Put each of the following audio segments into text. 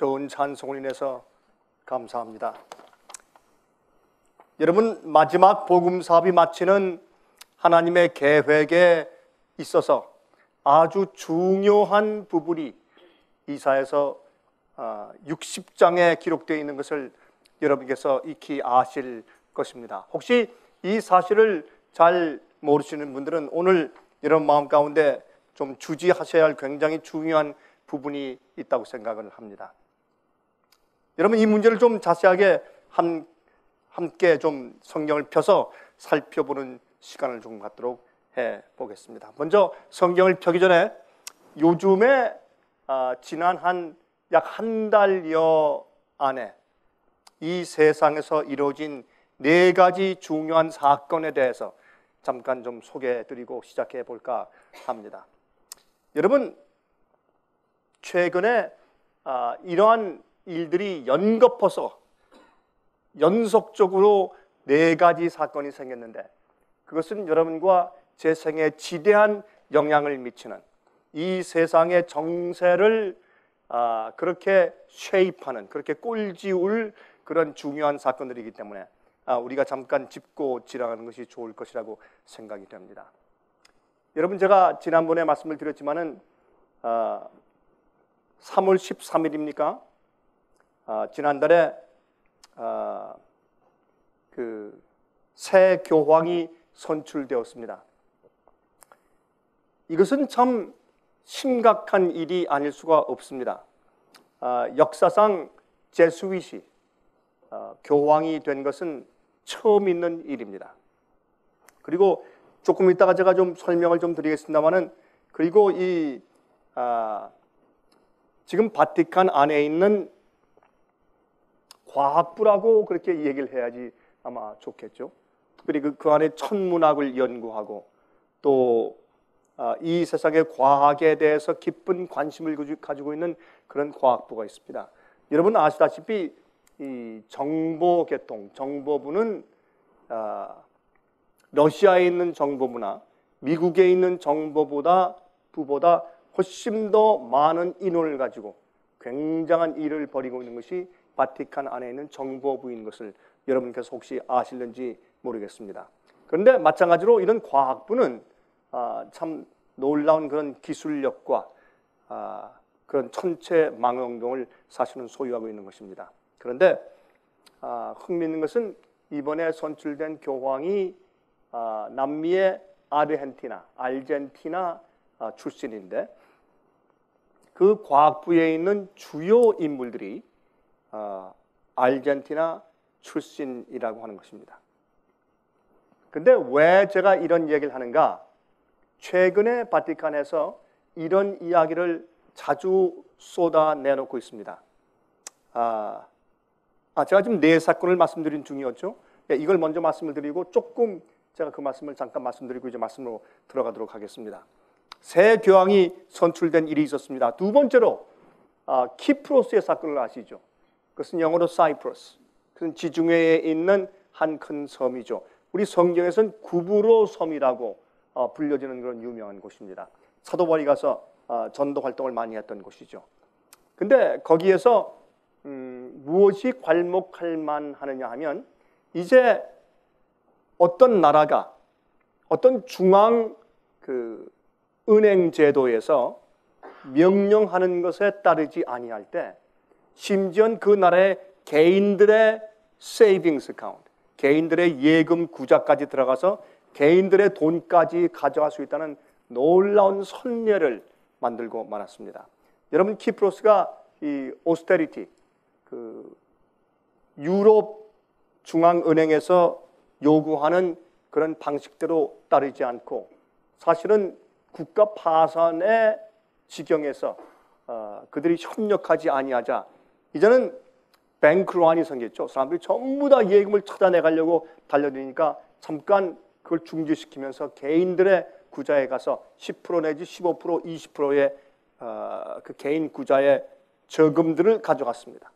좋은 찬송을 인해서 감사합니다. 여러분 마지막 복음 사업이 마치는 하나님의 계획에 있어서 아주 중요한 부분이 이사에서 60장에 아, 기록되어 있는 것을 여러분께서 익히 아실 것입니다. 혹시 이 사실을 잘 모르시는 분들은 오늘 여러분 마음 가운데 좀 주지하셔야 할 굉장히 중요한 부분이 있다고 생각을 합니다. 여러분 이 문제를 좀 자세하게 한, 함께 좀 성경을 펴서 살펴보는 시간을 좀 갖도록 해 보겠습니다. 먼저 성경을 펴기 전에 요즘에 아, 지난 한 약 한 달여 안에 이 세상에서 이루어진 네 가지 중요한 사건에 대해서 잠깐 좀 소개해 드리고 시작해 볼까 합니다. 여러분, 최근에 아, 이러한 일들이 연거퍼서 연속적으로 네 가지 사건이 생겼는데 그것은 여러분과 제 생에 지대한 영향을 미치는 이 세상의 정세를 아, 그렇게 쉐입하는 그렇게 꼴지울 그런 중요한 사건들이기 때문에 아, 우리가 잠깐 짚고 지나가는 것이 좋을 것이라고 생각이 됩니다. 여러분 제가 지난번에 말씀을 드렸지만은 아, 3월 13일입니까? 아, 지난달에 아, 그새 교황이 선출되었습니다. 이것은 참 심각한 일이 아닐 수가 없습니다. 아, 역사상 제수윗이 어, 교황이 된 것은 처음 있는 일입니다. 그리고 조금 이따가 제가 좀 설명을 좀 드리겠습니다만은 그리고 이 아, 지금 바티칸 안에 있는 과학부라고 그렇게 얘기를 해야지 아마 좋겠죠. 특별히 그, 그 안에 천문학을 연구하고 또이 아, 세상의 과학에 대해서 깊은 관심을 가지고 있는 그런 과학부가 있습니다. 여러분 아시다시피 이 정보개통, 정보부는 아, 러시아에 있는 정보부나 미국에 있는 정보보다 부보다 훨씬 더 많은 인원을 가지고 굉장한 일을 벌이고 있는 것이 바티칸 안에 있는 정보부인 것을 여러분께서 혹시 아실는지 모르겠습니다. 그런데 마찬가지로 이런 과학부는 아, 참 놀라운 그런 기술력과 아, 그런 천체 망원경을 사실은 소유하고 있는 것입니다. 그런데 아, 흥미있는 것은 이번에 선출된 교황이 아, 남미의 아르헨티나, 알젠티나 아, 출신인데 그 과학부에 있는 주요 인물들이 아, 알젠티나 출신이라고 하는 것입니다. 근데 왜 제가 이런 얘기를 하는가? 최근에 바티칸에서 이런 이야기를 자주 쏟아내놓고 있습니다. 아, 아, 제가 지금 네 사건을 말씀드린 중이었죠. 예, 이걸 먼저 말씀을 드리고 조금 제가 그 말씀을 잠깐 말씀드리고 이제 말씀으로 들어가도록 하겠습니다. 새 교황이 선출된 일이 있었습니다. 두 번째로 아, 키프로스의 사건을 아시죠? 그것은 영어로 사이프러스. 그것은 지중해에 있는 한 큰 섬이죠. 우리 성경에서는 구브로 섬이라고 어, 불려지는 그런 유명한 곳입니다. 사도 바리 가서 어, 전도 활동을 많이 했던 곳이죠. 근데 거기에서 음, 무엇이 괄목할 만하느냐 하면 이제 어떤 나라가 어떤 중앙 그 은행 제도에서 명령하는 것에 따르지 아니할 때 심지어 그 나라의 개인들의 savings account, 개인들의 예금 구좌까지 들어가서 개인들의 돈까지 가져갈 수 있다는 놀라운 선례를 만들고 말았습니다. 여러분 키프로스가 이 austerity 그 유럽 중앙은행에서 요구하는 그런 방식대로 따르지 않고 사실은 국가 파산의 지경에서 어, 그들이 협력하지 아니하자 이제는 뱅크로안이 생겼죠. 사람들이 전부 다 예금을 찾아내 가려고 달려드니까 잠깐 그걸 중지시키면서 개인들의 구자에 가서 10% 내지 15% 20%의 어, 그 개인 구자의 저금들을 가져갔습니다.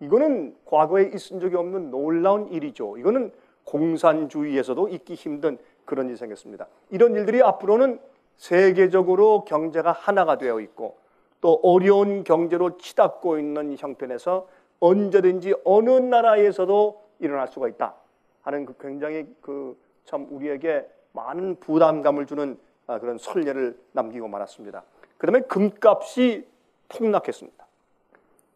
이거는 과거에 있은 적이 없는 놀라운 일이죠. 이거는 공산주의에서도 있기 힘든 그런 일이 생겼습니다. 이런 일들이 앞으로는 세계적으로 경제가 하나가 되어 있고 또 어려운 경제로 치닫고 있는 형편에서 언제든지 어느 나라에서도 일어날 수가 있다 하는 그 굉장히 그 참 우리에게 많은 부담감을 주는 아, 그런 선례를 남기고 말았습니다. 그다음에 금값이 폭락했습니다.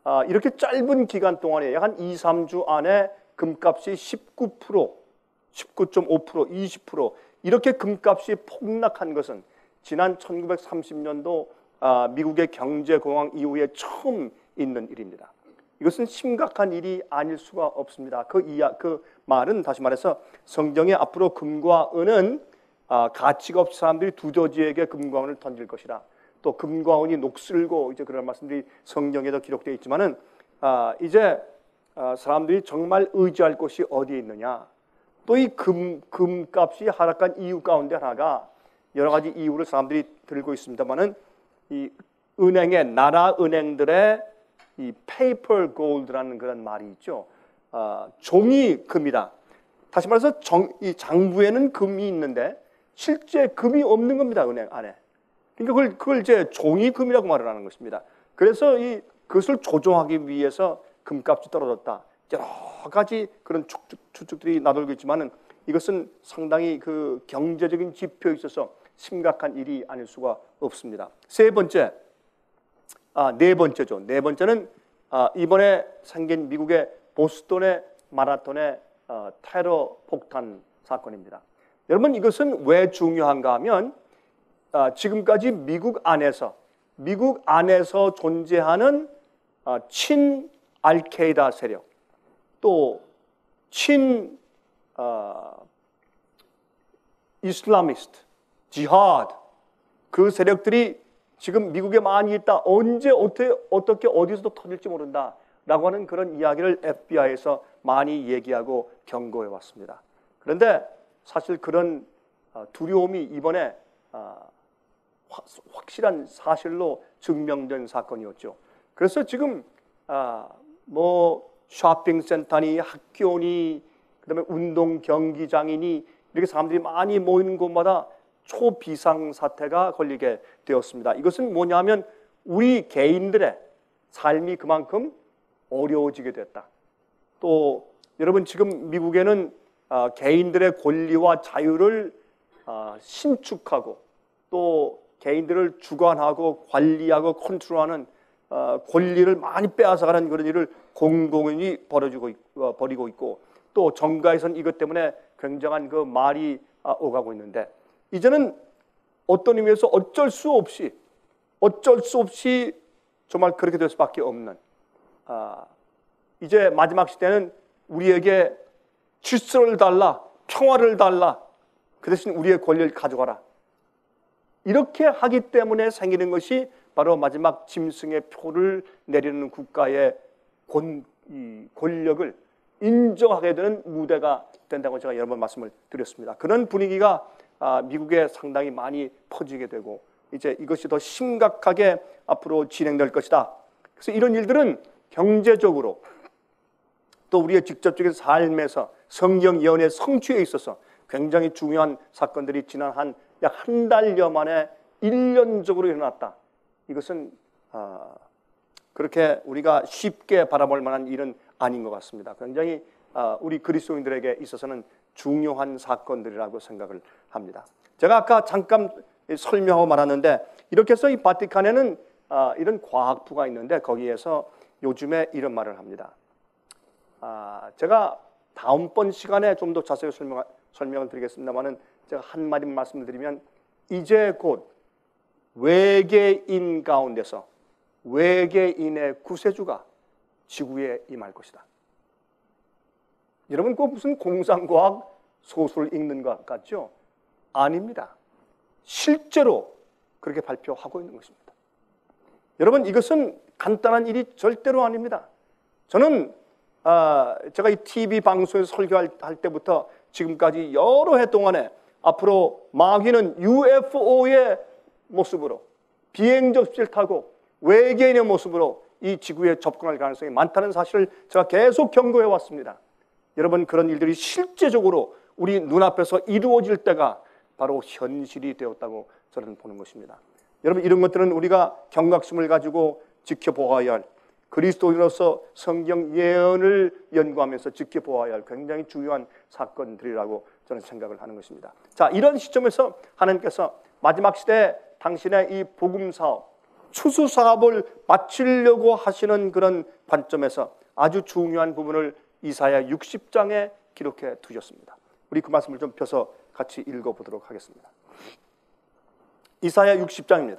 아, 이렇게 짧은 기간 동안에 약한 2, 3주 안에 금값이 19%, 19.5%, 20% 이렇게 금값이 폭락한 것은 지난 1930년도 아, 미국의 경제 공황 이후에 처음 있는 일입니다. 이것은 심각한 일이 아닐 수가 없습니다. 그 이야 그 말은 다시 말해서 성경에 앞으로 금과 은은 아, 가치가 없이 사람들이 두더지에게 금과 은을 던질 것이라. 또 금과 은이 녹슬고 이제 그런 말씀들이 성경에도 기록되어 있지만은 아, 이제 아, 사람들이 정말 의지할 곳이 어디에 있느냐? 또 이 금 금값이 하락한 이유 가운데 하나가 여러 가지 이유를 사람들이 들고 있습니다만은 이 은행의 나라 은행들의 이 paper gold라는 그런 말이 있죠. 아, 종이 금이다. 다시 말해서 정, 이 장부에는 금이 있는데 실제 금이 없는 겁니다. 은행 안에. 그러니까 그걸, 그걸 이제 종이 금이라고 말을 하는 것입니다. 그래서 이 그것을 조정하기 위해서 금값이 떨어졌다. 여러 가지 그런 추측, 추측들이 나돌고 있지만은 이것은 상당히 그 경제적인 지표에 있어서 심각한 일이 아닐 수가 없습니다. 세 번째, 아, 네 번째죠. 네 번째는 아, 이번에 생긴 미국의 보스턴의 마라톤의 어, 테러 폭탄 사건입니다. 여러분 이것은 왜 중요한가 하면 아, 지금까지 미국 안에서 미국 안에서 존재하는 아, 친 알케이다 세력 또친 아, 이슬라미스트, 지하드 그 세력들이 지금 미국에 많이 있다. 언제 어떻게 어떻게 어디서도 터질지 모른다 라고 하는 그런 이야기를 FBI에서 많이 얘기하고 경고해 왔습니다. 그런데 사실 그런 두려움이 이번에 확실한 사실로 증명된 사건이었죠. 그래서 지금 아, 뭐 쇼핑센터니 학교니 그다음에 운동 경기장이니 이렇게 사람들이 많이 모이는 곳마다 초비상 사태가 걸리게 되었습니다. 이것은 뭐냐면 우리 개인들의 삶이 그만큼 어려워지게 됐다. 또 여러분 지금 미국에는 아, 개인들의 권리와 자유를 아, 신축하고 또 개인들을 주관하고 관리하고 컨트롤하는 어, 권리를 많이 빼앗아가는 그런 일을 공공연히 벌어지고 어, 있고 또 정가에선 이것 때문에 굉장한 그 말이 아, 오가고 있는데 이제는 어떤 의미에서 어쩔 수 없이 어쩔 수 없이 정말 그렇게 될 수밖에 없는 아, 이제 마지막 시대는 우리에게 질서를 달라 평화를 달라 그 대신 우리의 권리를 가져가라 이렇게 하기 때문에 생기는 것이 바로 마지막 짐승의 표를 내리는 국가의 권, 권력을 인정하게 되는 무대가 된다고 제가 여러 번 말씀을 드렸습니다. 그런 분위기가 아, 미국에 상당히 많이 퍼지게 되고 이제 이것이 더 심각하게 앞으로 진행될 것이다. 그래서 이런 일들은 경제적으로 또 우리의 직접적인 삶에서 성경 예언의 성취에 있어서 굉장히 중요한 사건들이 지난 한 약 한 달여 만에 1년적으로 일어났다. 이것은 어, 그렇게 우리가 쉽게 바라볼 만한 일은 아닌 것 같습니다. 굉장히 어, 우리 그리스도인들에게 있어서는 중요한 사건들이라고 생각을 합니다. 제가 아까 잠깐 설명하고 말았는데 이렇게 해서 이 바티칸에는 어, 이런 과학부가 있는데 거기에서 요즘에 이런 말을 합니다. 아, 제가 다음번 시간에 좀 더 자세히 설명, 설명을 드리겠습니다만은 제가 한 마디 말씀드리면 이제 곧 외계인 가운데서 외계인의 구세주가 지구에 임할 것이다. 여러분, 그 무슨 공상과학 소설을 읽는 것 같죠? 아닙니다. 실제로 그렇게 발표하고 있는 것입니다. 여러분, 이것은 간단한 일이 절대로 아닙니다. 저는 아, 제가 이 TV 방송에서 설교할 때부터 지금까지 여러 해 동안에 앞으로 마귀는 UFO의 모습으로 비행 접시를 타고 외계인의 모습으로 이 지구에 접근할 가능성이 많다는 사실을 제가 계속 경고해 왔습니다. 여러분 그런 일들이 실제적으로 우리 눈앞에서 이루어질 때가 바로 현실이 되었다고 저는 보는 것입니다. 여러분 이런 것들은 우리가 경각심을 가지고 지켜보아야 할 그리스도인으로서 성경 예언을 연구하면서 지켜보아야 할 굉장히 중요한 사건들이라고 저는 생각을 하는 것입니다. 자, 이런 시점에서 하나님께서 마지막 시대 당신의 이 복음 사업, 추수 사업을 마치려고 하시는 그런 관점에서 아주 중요한 부분을 이사야 60장에 기록해 두셨습니다. 우리 그 말씀을 좀 펴서 같이 읽어 보도록 하겠습니다. 이사야 60장입니다.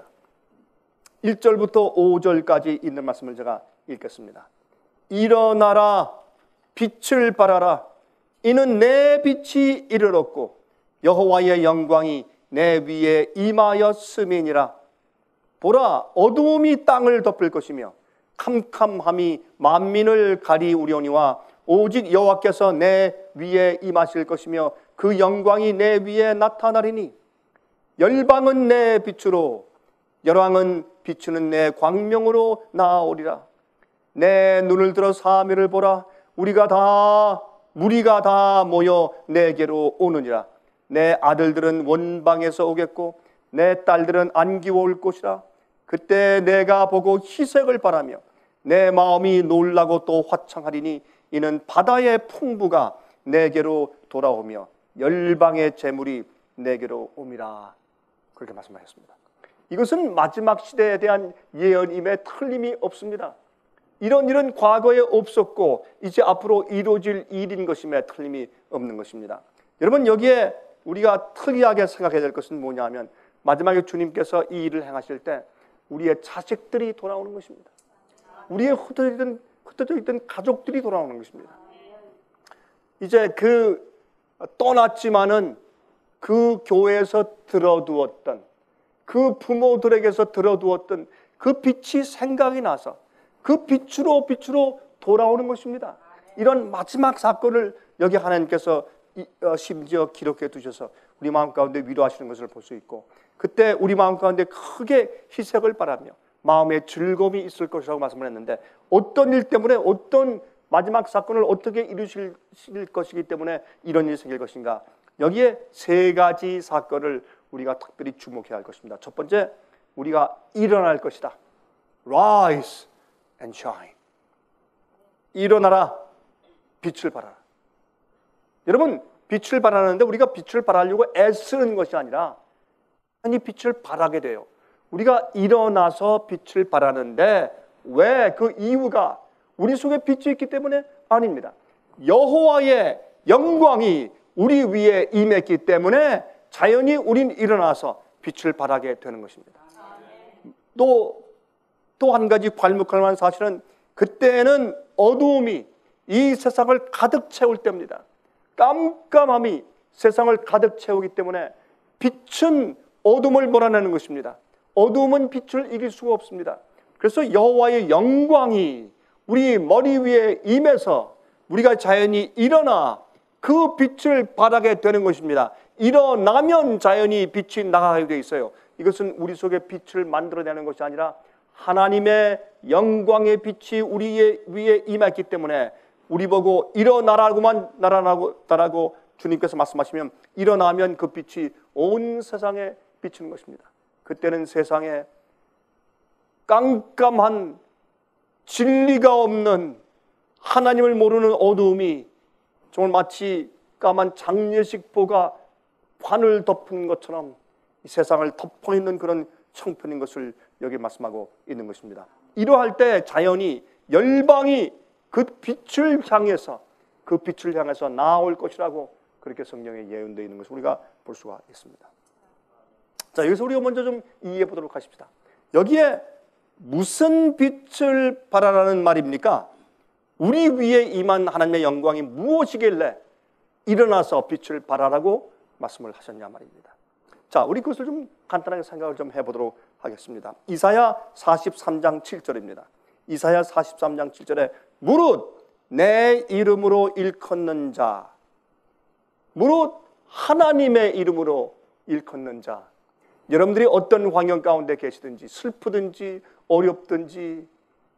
1절부터 5절까지 있는 말씀을 제가 읽겠습니다. 일어나라 빛을 발하라 이는 내 빛이 이르렀고 여호와의 영광이 내 위에 임하였음이니라 보라 어두움이 땅을 덮을 것이며 캄캄함이 만민을 가리우려니와 오직 여호와께서 내 위에 임하실 것이며 그 영광이 내 위에 나타나리니 열방은 내 빛으로 열왕은 비추는 내 광명으로 나오리라. 내 눈을 들어 사면을 보라. 우리가 다 무리가 다 모여 내게로 오느니라. 내 아들들은 원방에서 오겠고 내 딸들은 안기고 올 것이라. 그때 내가 보고 희색을 바라며 내 마음이 놀라고 또 화창하리니 이는 바다의 풍부가 내게로 돌아오며 열방의 재물이 내게로 옴이라 그렇게 말씀하셨습니다. 이것은 마지막 시대에 대한 예언임에 틀림이 없습니다. 이런 일은 과거에 없었고 이제 앞으로 이루어질 일인 것임에 틀림이 없는 것입니다. 여러분 여기에 우리가 특이하게 생각해야 될 것은 뭐냐면 마지막에 주님께서 이 일을 행하실 때 우리의 자식들이 돌아오는 것입니다. 우리의 흩어져 흩어져 있던 가족들이 돌아오는 것입니다. 이제 그 떠났지만은 그 교회에서 들어두었던 그 부모들에게서 들어두었던 그 빛이 생각이 나서 그 빛으로 빛으로 돌아오는 것입니다. 이런 마지막 사건을 여기 하나님께서 어, 심지어 기록해 두셔서 우리 마음 가운데 위로하시는 것을 볼 수 있고 그때 우리 마음 가운데 크게 희색을 바라며 마음의 즐거움이 있을 것이라고 말씀을 했는데 어떤 일 때문에 어떤 마지막 사건을 어떻게 이루실 것이기 때문에 이런 일이 생길 것인가 여기에 세 가지 사건을 우리가 특별히 주목해야 할 것입니다. 첫 번째 우리가 일어날 것이다. Rise and shine. 일어나라. 빛을 발하라. 여러분, 빛을 발하는데 우리가 빛을 발하려고 애쓰는 것이 아니라 아니 빛을 발하게 돼요. 우리가 일어나서 빛을 발하는데 왜 그 이유가 우리 속에 빛이 있기 때문에 아닙니다. 여호와의 영광이 우리 위에 임했기 때문에 자연히 우린 일어나서 빛을 발하게 되는 것입니다. 또 또 한 가지 괄목할 만한 사실은 그때는 어두움이 이 세상을 가득 채울 때입니다. 깜깜함이 세상을 가득 채우기 때문에 빛은 어둠을 몰아내는 것입니다. 어둠은 빛을 이길 수가 없습니다. 그래서 여호와의 영광이 우리 머리 위에 임해서 우리가 자연히 일어나 그 빛을 발하게 되는 것입니다. 일어나면 자연히 빛이 나가게 되어 있어요. 이것은 우리 속에 빛을 만들어내는 것이 아니라 하나님의 영광의 빛이 우리 위에 임했기 때문에 우리 보고 일어나라고만 따라고 주님께서 말씀하시면 일어나면 그 빛이 온 세상에 비추는 것입니다. 그때는 세상에 깜깜한 진리가 없는 하나님을 모르는 어두움이 정말 마치 까만 장례식보가 관을 덮은 것처럼 이 세상을 덮어 있는 그런 형편인 것을 여기 말씀하고 있는 것입니다. 이러할 때 자연히 열방이 그 빛을 향해서 그 빛을 향해서 나올 것이라고 그렇게 성경에 예언되어 있는 것을 우리가 볼 수가 있습니다. 자, 여기서 우리가 먼저 좀 이해해 보도록 하십시다. 여기에 무슨 빛을 발하라는 말입니까? 우리 위에 임한 하나님의 영광이 무엇이길래 일어나서 빛을 발하라고 말씀을 하셨냐 말입니다. 자, 우리 그것을 좀 간단하게 생각을 좀 해보도록 하겠습니다. 이사야 43장 7절입니다. 이사야 43장 7절에 무릇 내 이름으로 일컫는 자, 무릇 하나님의 이름으로 일컫는 자, 여러분들이 어떤 환경 가운데 계시든지 슬프든지 어렵든지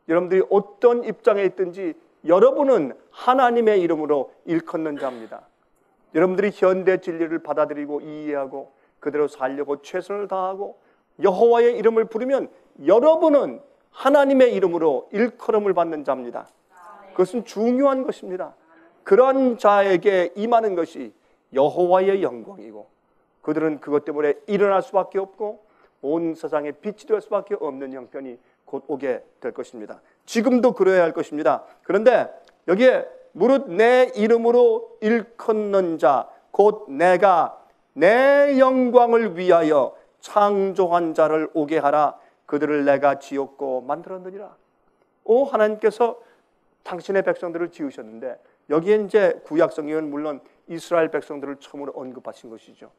여러분들이 어떤 입장에 있든지 여러분은 하나님의 이름으로 일컫는 자입니다. 여러분들이 현대 진리를 받아들이고 이해하고 그대로 살려고 최선을 다하고 여호와의 이름을 부르면 여러분은 하나님의 이름으로 일컬음을 받는 자입니다. 그것은 중요한 것입니다. 그런 자에게 임하는 것이 여호와의 영광이고 그들은 그것 때문에 일어날 수밖에 없고 온 세상에 빛이 될 수밖에 없는 형편이 곧 오게 될 것입니다. 지금도 그래야 할 것입니다. 그런데 여기에 무릇 내 이름으로 일컫는 자, 곧 내가 내 영광을 위하여 창조한 자를 오게 하라. 그들을 내가 지었고 만들었느니라. 오 하나님께서 당신의 백성들을 지으셨는데 여기에 이제 구약 성경은 물론 이스라엘 백성들을 처음으로 언급하신 것이죠.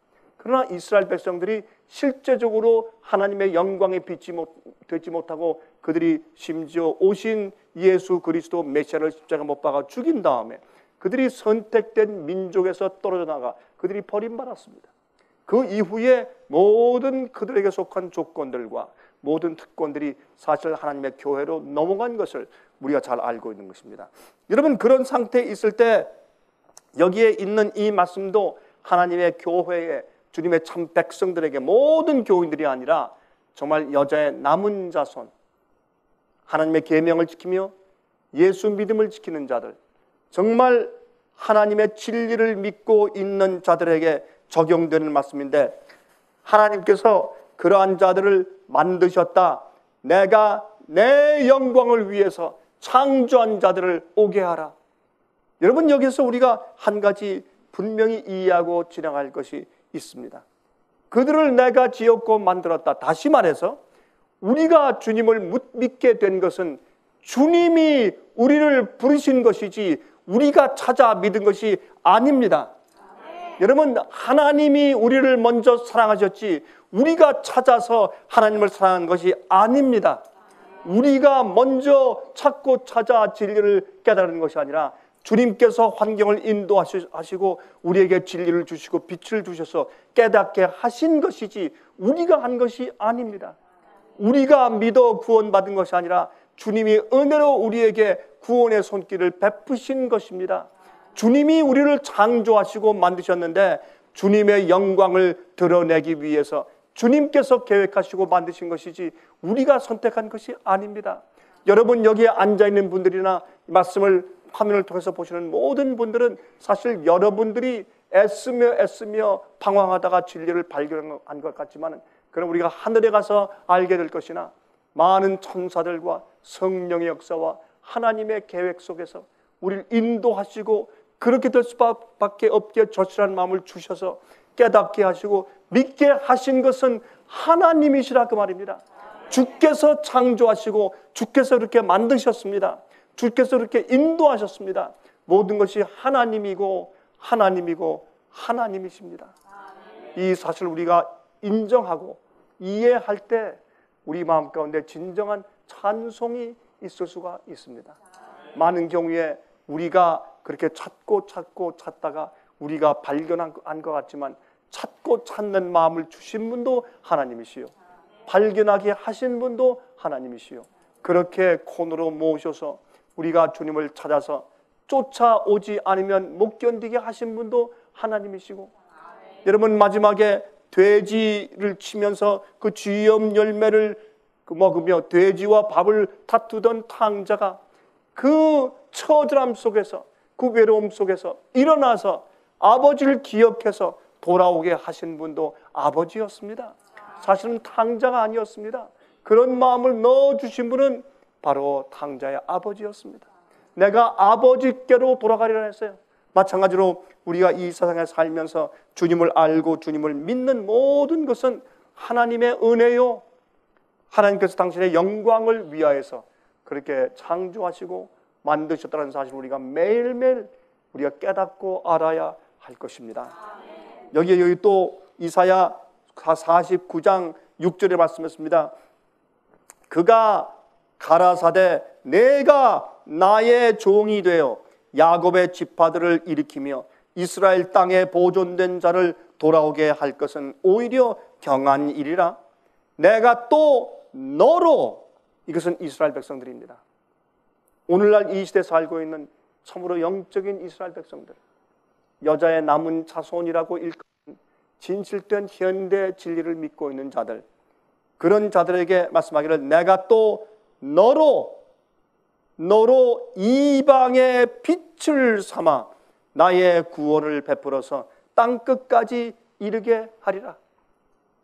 그러나 이스라엘 백성들이 실제적으로 하나님의 영광에 빛이 못, 되지 못하고 그들이 심지어 오신 예수 그리스도 메시아를 십자가 못 박아 죽인 다음에 그들이 선택된 민족에서 떨어져 나가 그들이 버림받았습니다. 그 이후에 모든 그들에게 속한 조건들과 모든 특권들이 사실 하나님의 교회로 넘어간 것을 우리가 잘 알고 있는 것입니다. 여러분 그런 상태에 있을 때 여기에 있는 이 말씀도 하나님의 교회에 주님의 참 백성들에게 모든 교인들이 아니라 정말 여자의 남은 자손 하나님의 계명을 지키며 예수 믿음을 지키는 자들 정말 하나님의 진리를 믿고 있는 자들에게 적용되는 말씀인데 하나님께서 그러한 자들을 만드셨다. 내가 내 영광을 위해서 창조한 자들을 오게 하라. 여러분 여기서 우리가 한 가지 분명히 이해하고 지나갈 것이 있습니다. 그들을 내가 지었고 만들었다. 다시 말해서 우리가 주님을 믿게 된 것은 주님이 우리를 부르신 것이지 우리가 찾아 믿은 것이 아닙니다. 여러분 하나님이 우리를 먼저 사랑하셨지 우리가 찾아서 하나님을 사랑한 것이 아닙니다. 우리가 먼저 찾고 찾아 진리를 깨달은 것이 아니라 주님께서 환경을 인도하시고 우리에게 진리를 주시고 빛을 주셔서 깨닫게 하신 것이지 우리가 한 것이 아닙니다. 우리가 믿어 구원받은 것이 아니라 주님이 은혜로 우리에게 구원의 손길을 베푸신 것입니다. 주님이 우리를 창조하시고 만드셨는데 주님의 영광을 드러내기 위해서 주님께서 계획하시고 만드신 것이지 우리가 선택한 것이 아닙니다. 여러분 여기에 앉아 있는 분들이나 말씀을 화면을 통해서 보시는 모든 분들은 사실 여러분들이 애쓰며 애쓰며 방황하다가 진리를 발견한 것 같지만 그럼 우리가 하늘에 가서 알게 될 것이나 많은 천사들과 성령의 역사와 하나님의 계획 속에서 우리를 인도하시고 그렇게 될 수밖에 없게 절실한 마음을 주셔서 깨닫게 하시고 믿게 하신 것은 하나님이시라 그 말입니다. 주께서 창조하시고 주께서 이렇게 만드셨습니다. 주께서 이렇게 인도하셨습니다. 모든 것이 하나님이고 하나님이고 하나님이십니다. 이 사실 우리가 인정하고 이해할 때 우리 마음 가운데 진정한 찬송이 있을 수가 있습니다. 많은 경우에 우리가 그렇게 찾고 찾고 찾다가 우리가 발견한 것 같지만 찾고 찾는 마음을 주신 분도 하나님이시요. 발견하게 하신 분도 하나님이시요. 그렇게 콘으로 모셔서 우리가 주님을 찾아서 쫓아오지 않으면 못 견디게 하신 분도 하나님이시고 여러분 마지막에 돼지를 치면서 그 쥐염 열매를 그 먹으며 돼지와 밥을 다투던 탕자가 그 처절함 속에서 그 외로움 속에서 일어나서 아버지를 기억해서 돌아오게 하신 분도 아버지였습니다. 사실은 탕자가 아니었습니다. 그런 마음을 넣어주신 분은 바로 탕자의 아버지였습니다. 내가 아버지께로 돌아가리라 했어요. 마찬가지로 우리가 이 세상에 살면서 주님을 알고 주님을 믿는 모든 것은 하나님의 은혜요. 하나님께서 당신의 영광을 위하여서 그렇게 창조하시고 만드셨다는 사실을 우리가 매일매일 우리가 깨닫고 알아야 할 것입니다. 여기에 여기 또 이사야 49장 6절에 말씀했습니다. 그가 가라사대 내가 나의 종이 되어 야곱의 지파들을 일으키며 이스라엘 땅에 보존된 자를 돌아오게 할 것은 오히려 경한 일이라 내가 또 너로 이것은 이스라엘 백성들입니다. 오늘날 이 시대에 살고 있는 참으로 영적인 이스라엘 백성들 여자의 남은 자손이라고 일컫는 진실된 현대 진리를 믿고 있는 자들 그런 자들에게 말씀하기를 내가 또 너로 너로 이방의 빛을 삼아 나의 구원을 베풀어서 땅 끝까지 이르게 하리라.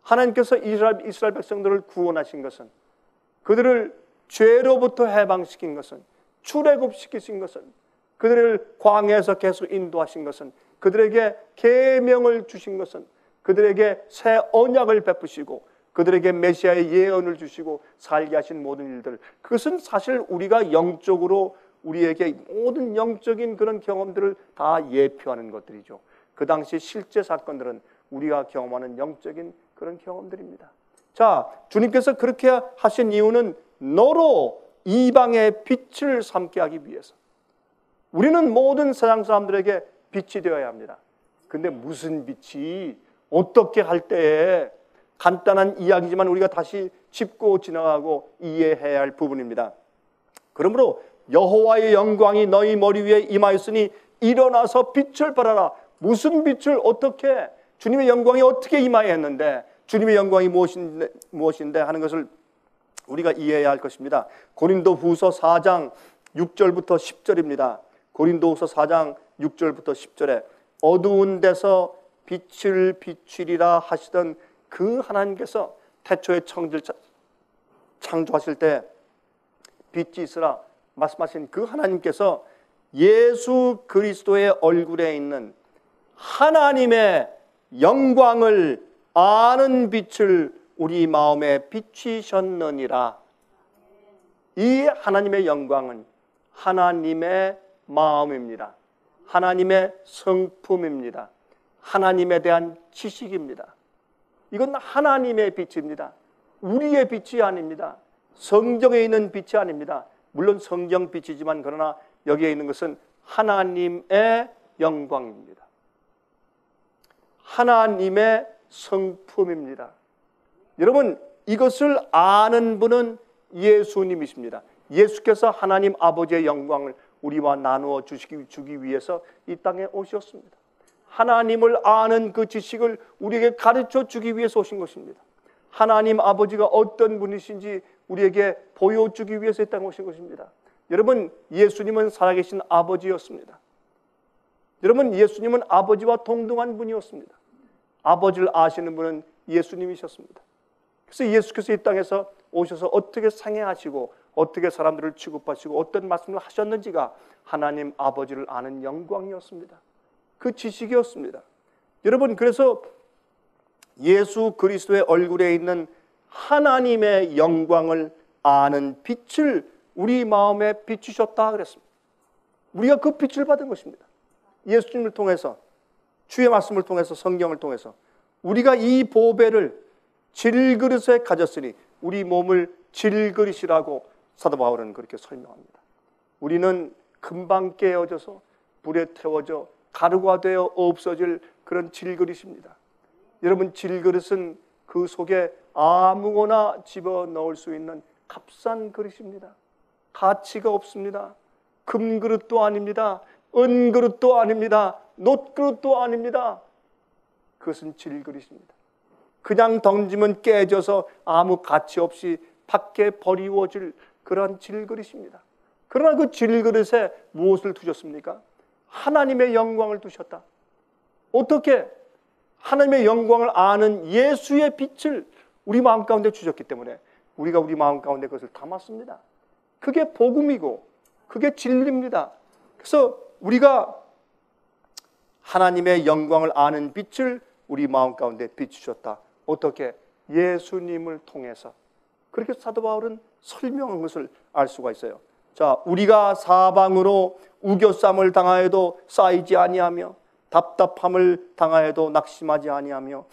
하나님께서 이스라엘, 이스라엘 백성들을 구원하신 것은 그들을 죄로부터 해방시킨 것은 출애굽시키신 것은 그들을 광야에서 계속 인도하신 것은 그들에게 계명을 주신 것은 그들에게 새 언약을 베푸시고 그들에게 메시아의 예언을 주시고 살게 하신 모든 일들 그것은 사실 우리가 영적으로 우리에게 모든 영적인 그런 경험들을 다 예표하는 것들이죠. 그 당시 실제 사건들은 우리가 경험하는 영적인 그런 경험들입니다. 자, 주님께서 그렇게 하신 이유는 너로 이방의 빛을 삼게 하기 위해서. 우리는 모든 세상 사람들에게 빛이 되어야 합니다. 근데 무슨 빛이 어떻게 할 때에 간단한 이야기지만 우리가 다시 짚고 지나가고 이해해야 할 부분입니다. 그러므로 여호와의 영광이 너희 머리 위에 임하였으니 일어나서 빛을 발하라. 무슨 빛을 어떻게 주님의 영광이 어떻게 임하였는데 주님의 영광이 무엇인데, 무엇인데 하는 것을 우리가 이해해야 할 것입니다. 고린도 후서 4장 6절부터 10절입니다. 고린도 후서 4장 6절부터 10절에 어두운 데서 빛을 비추리라 하시던 그 하나님께서 태초에 청질 창조하실 때 빛이 있으라 말씀하신 그 하나님께서 예수 그리스도의 얼굴에 있는 하나님의 영광을 아는 빛을 우리 마음에 비치셨느니라. 이 하나님의 영광은 하나님의 마음입니다. 하나님의 성품입니다. 하나님에 대한 지식입니다. 이건 하나님의 빛입니다. 우리의 빛이 아닙니다. 성경에 있는 빛이 아닙니다. 물론 성경 빛이지만 그러나 여기에 있는 것은 하나님의 영광입니다. 하나님의 성품입니다. 여러분, 이것을 아는 분은 예수님이십니다. 예수께서 하나님 아버지의 영광을 우리와 나누어 주시기 주기 위해서 이 땅에 오셨습니다. 하나님을 아는 그 지식을 우리에게 가르쳐 주기 위해서 오신 것입니다. 하나님 아버지가 어떤 분이신지 우리에게 보여주기 위해서 이 땅에 오신 것입니다. 여러분, 예수님은 살아계신 아버지였습니다. 여러분, 예수님은 아버지와 동등한 분이었습니다. 아버지를 아시는 분은 예수님이셨습니다. 그래서 예수께서 이 땅에서 오셔서 어떻게 상해하시고 어떻게 사람들을 취급하시고 어떤 말씀을 하셨는지가 하나님 아버지를 아는 영광이었습니다. 그 지식이었습니다. 여러분 그래서 예수 그리스도의 얼굴에 있는 하나님의 영광을 아는 빛을 우리 마음에 비추셨다 그랬습니다. 우리가 그 빛을 받은 것입니다. 예수님을 통해서 주의 말씀을 통해서 성경을 통해서 우리가 이 보배를 질그릇에 가졌으니 우리 몸을 질그릇이라고 사도 바울은 그렇게 설명합니다. 우리는 금방 깨어져서 불에 태워져 가루가 되어 없어질 그런 질그릇입니다. 여러분 질그릇은 그 속에 아무거나 집어 넣을 수 있는 값싼 그릇입니다. 가치가 없습니다. 금그릇도 아닙니다. 은그릇도 아닙니다. 놋그릇도 아닙니다. 그것은 질그릇입니다. 그냥 던지면 깨져서 아무 가치 없이 밖에 버리워질 그러한 질그릇입니다. 그러나 그 질그릇에 무엇을 두셨습니까? 하나님의 영광을 두셨다. 어떻게? 하나님의 영광을 아는 예수의 빛을 우리 마음 가운데 주셨기 때문에 우리가 우리 마음 가운데 그것을 담았습니다. 그게 복음이고 그게 진리입니다. 그래서 우리가 하나님의 영광을 아는 빛을 우리 마음 가운데 비추셨다. 어떻게? 예수님을 통해서. 그렇게 사도 바울은 설명한 것을 알 수가 있어요. 자, 우리가 사방으로 우겨쌈을 당하여도 쌓이지 아니하며 답답함을 당하여도 낙심하지 아니하며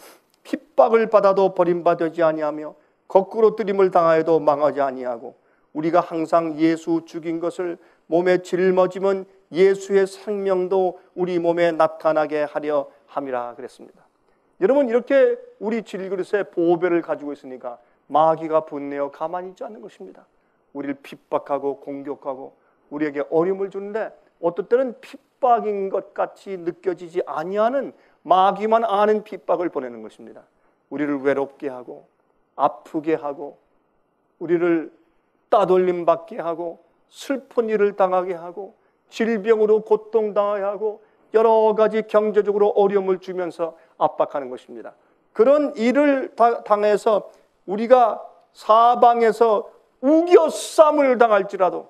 핍박을 받아도 버림받지 아니하며 거꾸로 뜨림을 당하여도 망하지 아니하고 우리가 항상 예수 죽인 것을 몸에 짊어지면 예수의 생명도 우리 몸에 나타나게 하려 함이라 그랬습니다. 여러분 이렇게 우리 질그릇에 보배를 가지고 있으니까 마귀가 분내어 가만히 있지 않는 것입니다. 우리를 핍박하고 공격하고 우리에게 어려움을 주는데 어떤 때는 핍박인 것 같이 느껴지지 아니하는 마귀만 아는 핍박을 보내는 것입니다. 우리를 외롭게 하고 아프게 하고 우리를 따돌림 받게 하고 슬픈 일을 당하게 하고 질병으로 고통당하게 하고 여러 가지 경제적으로 어려움을 주면서 압박하는 것입니다. 그런 일을 당해서 우리가 사방에서 우겨쌈을 당할지라도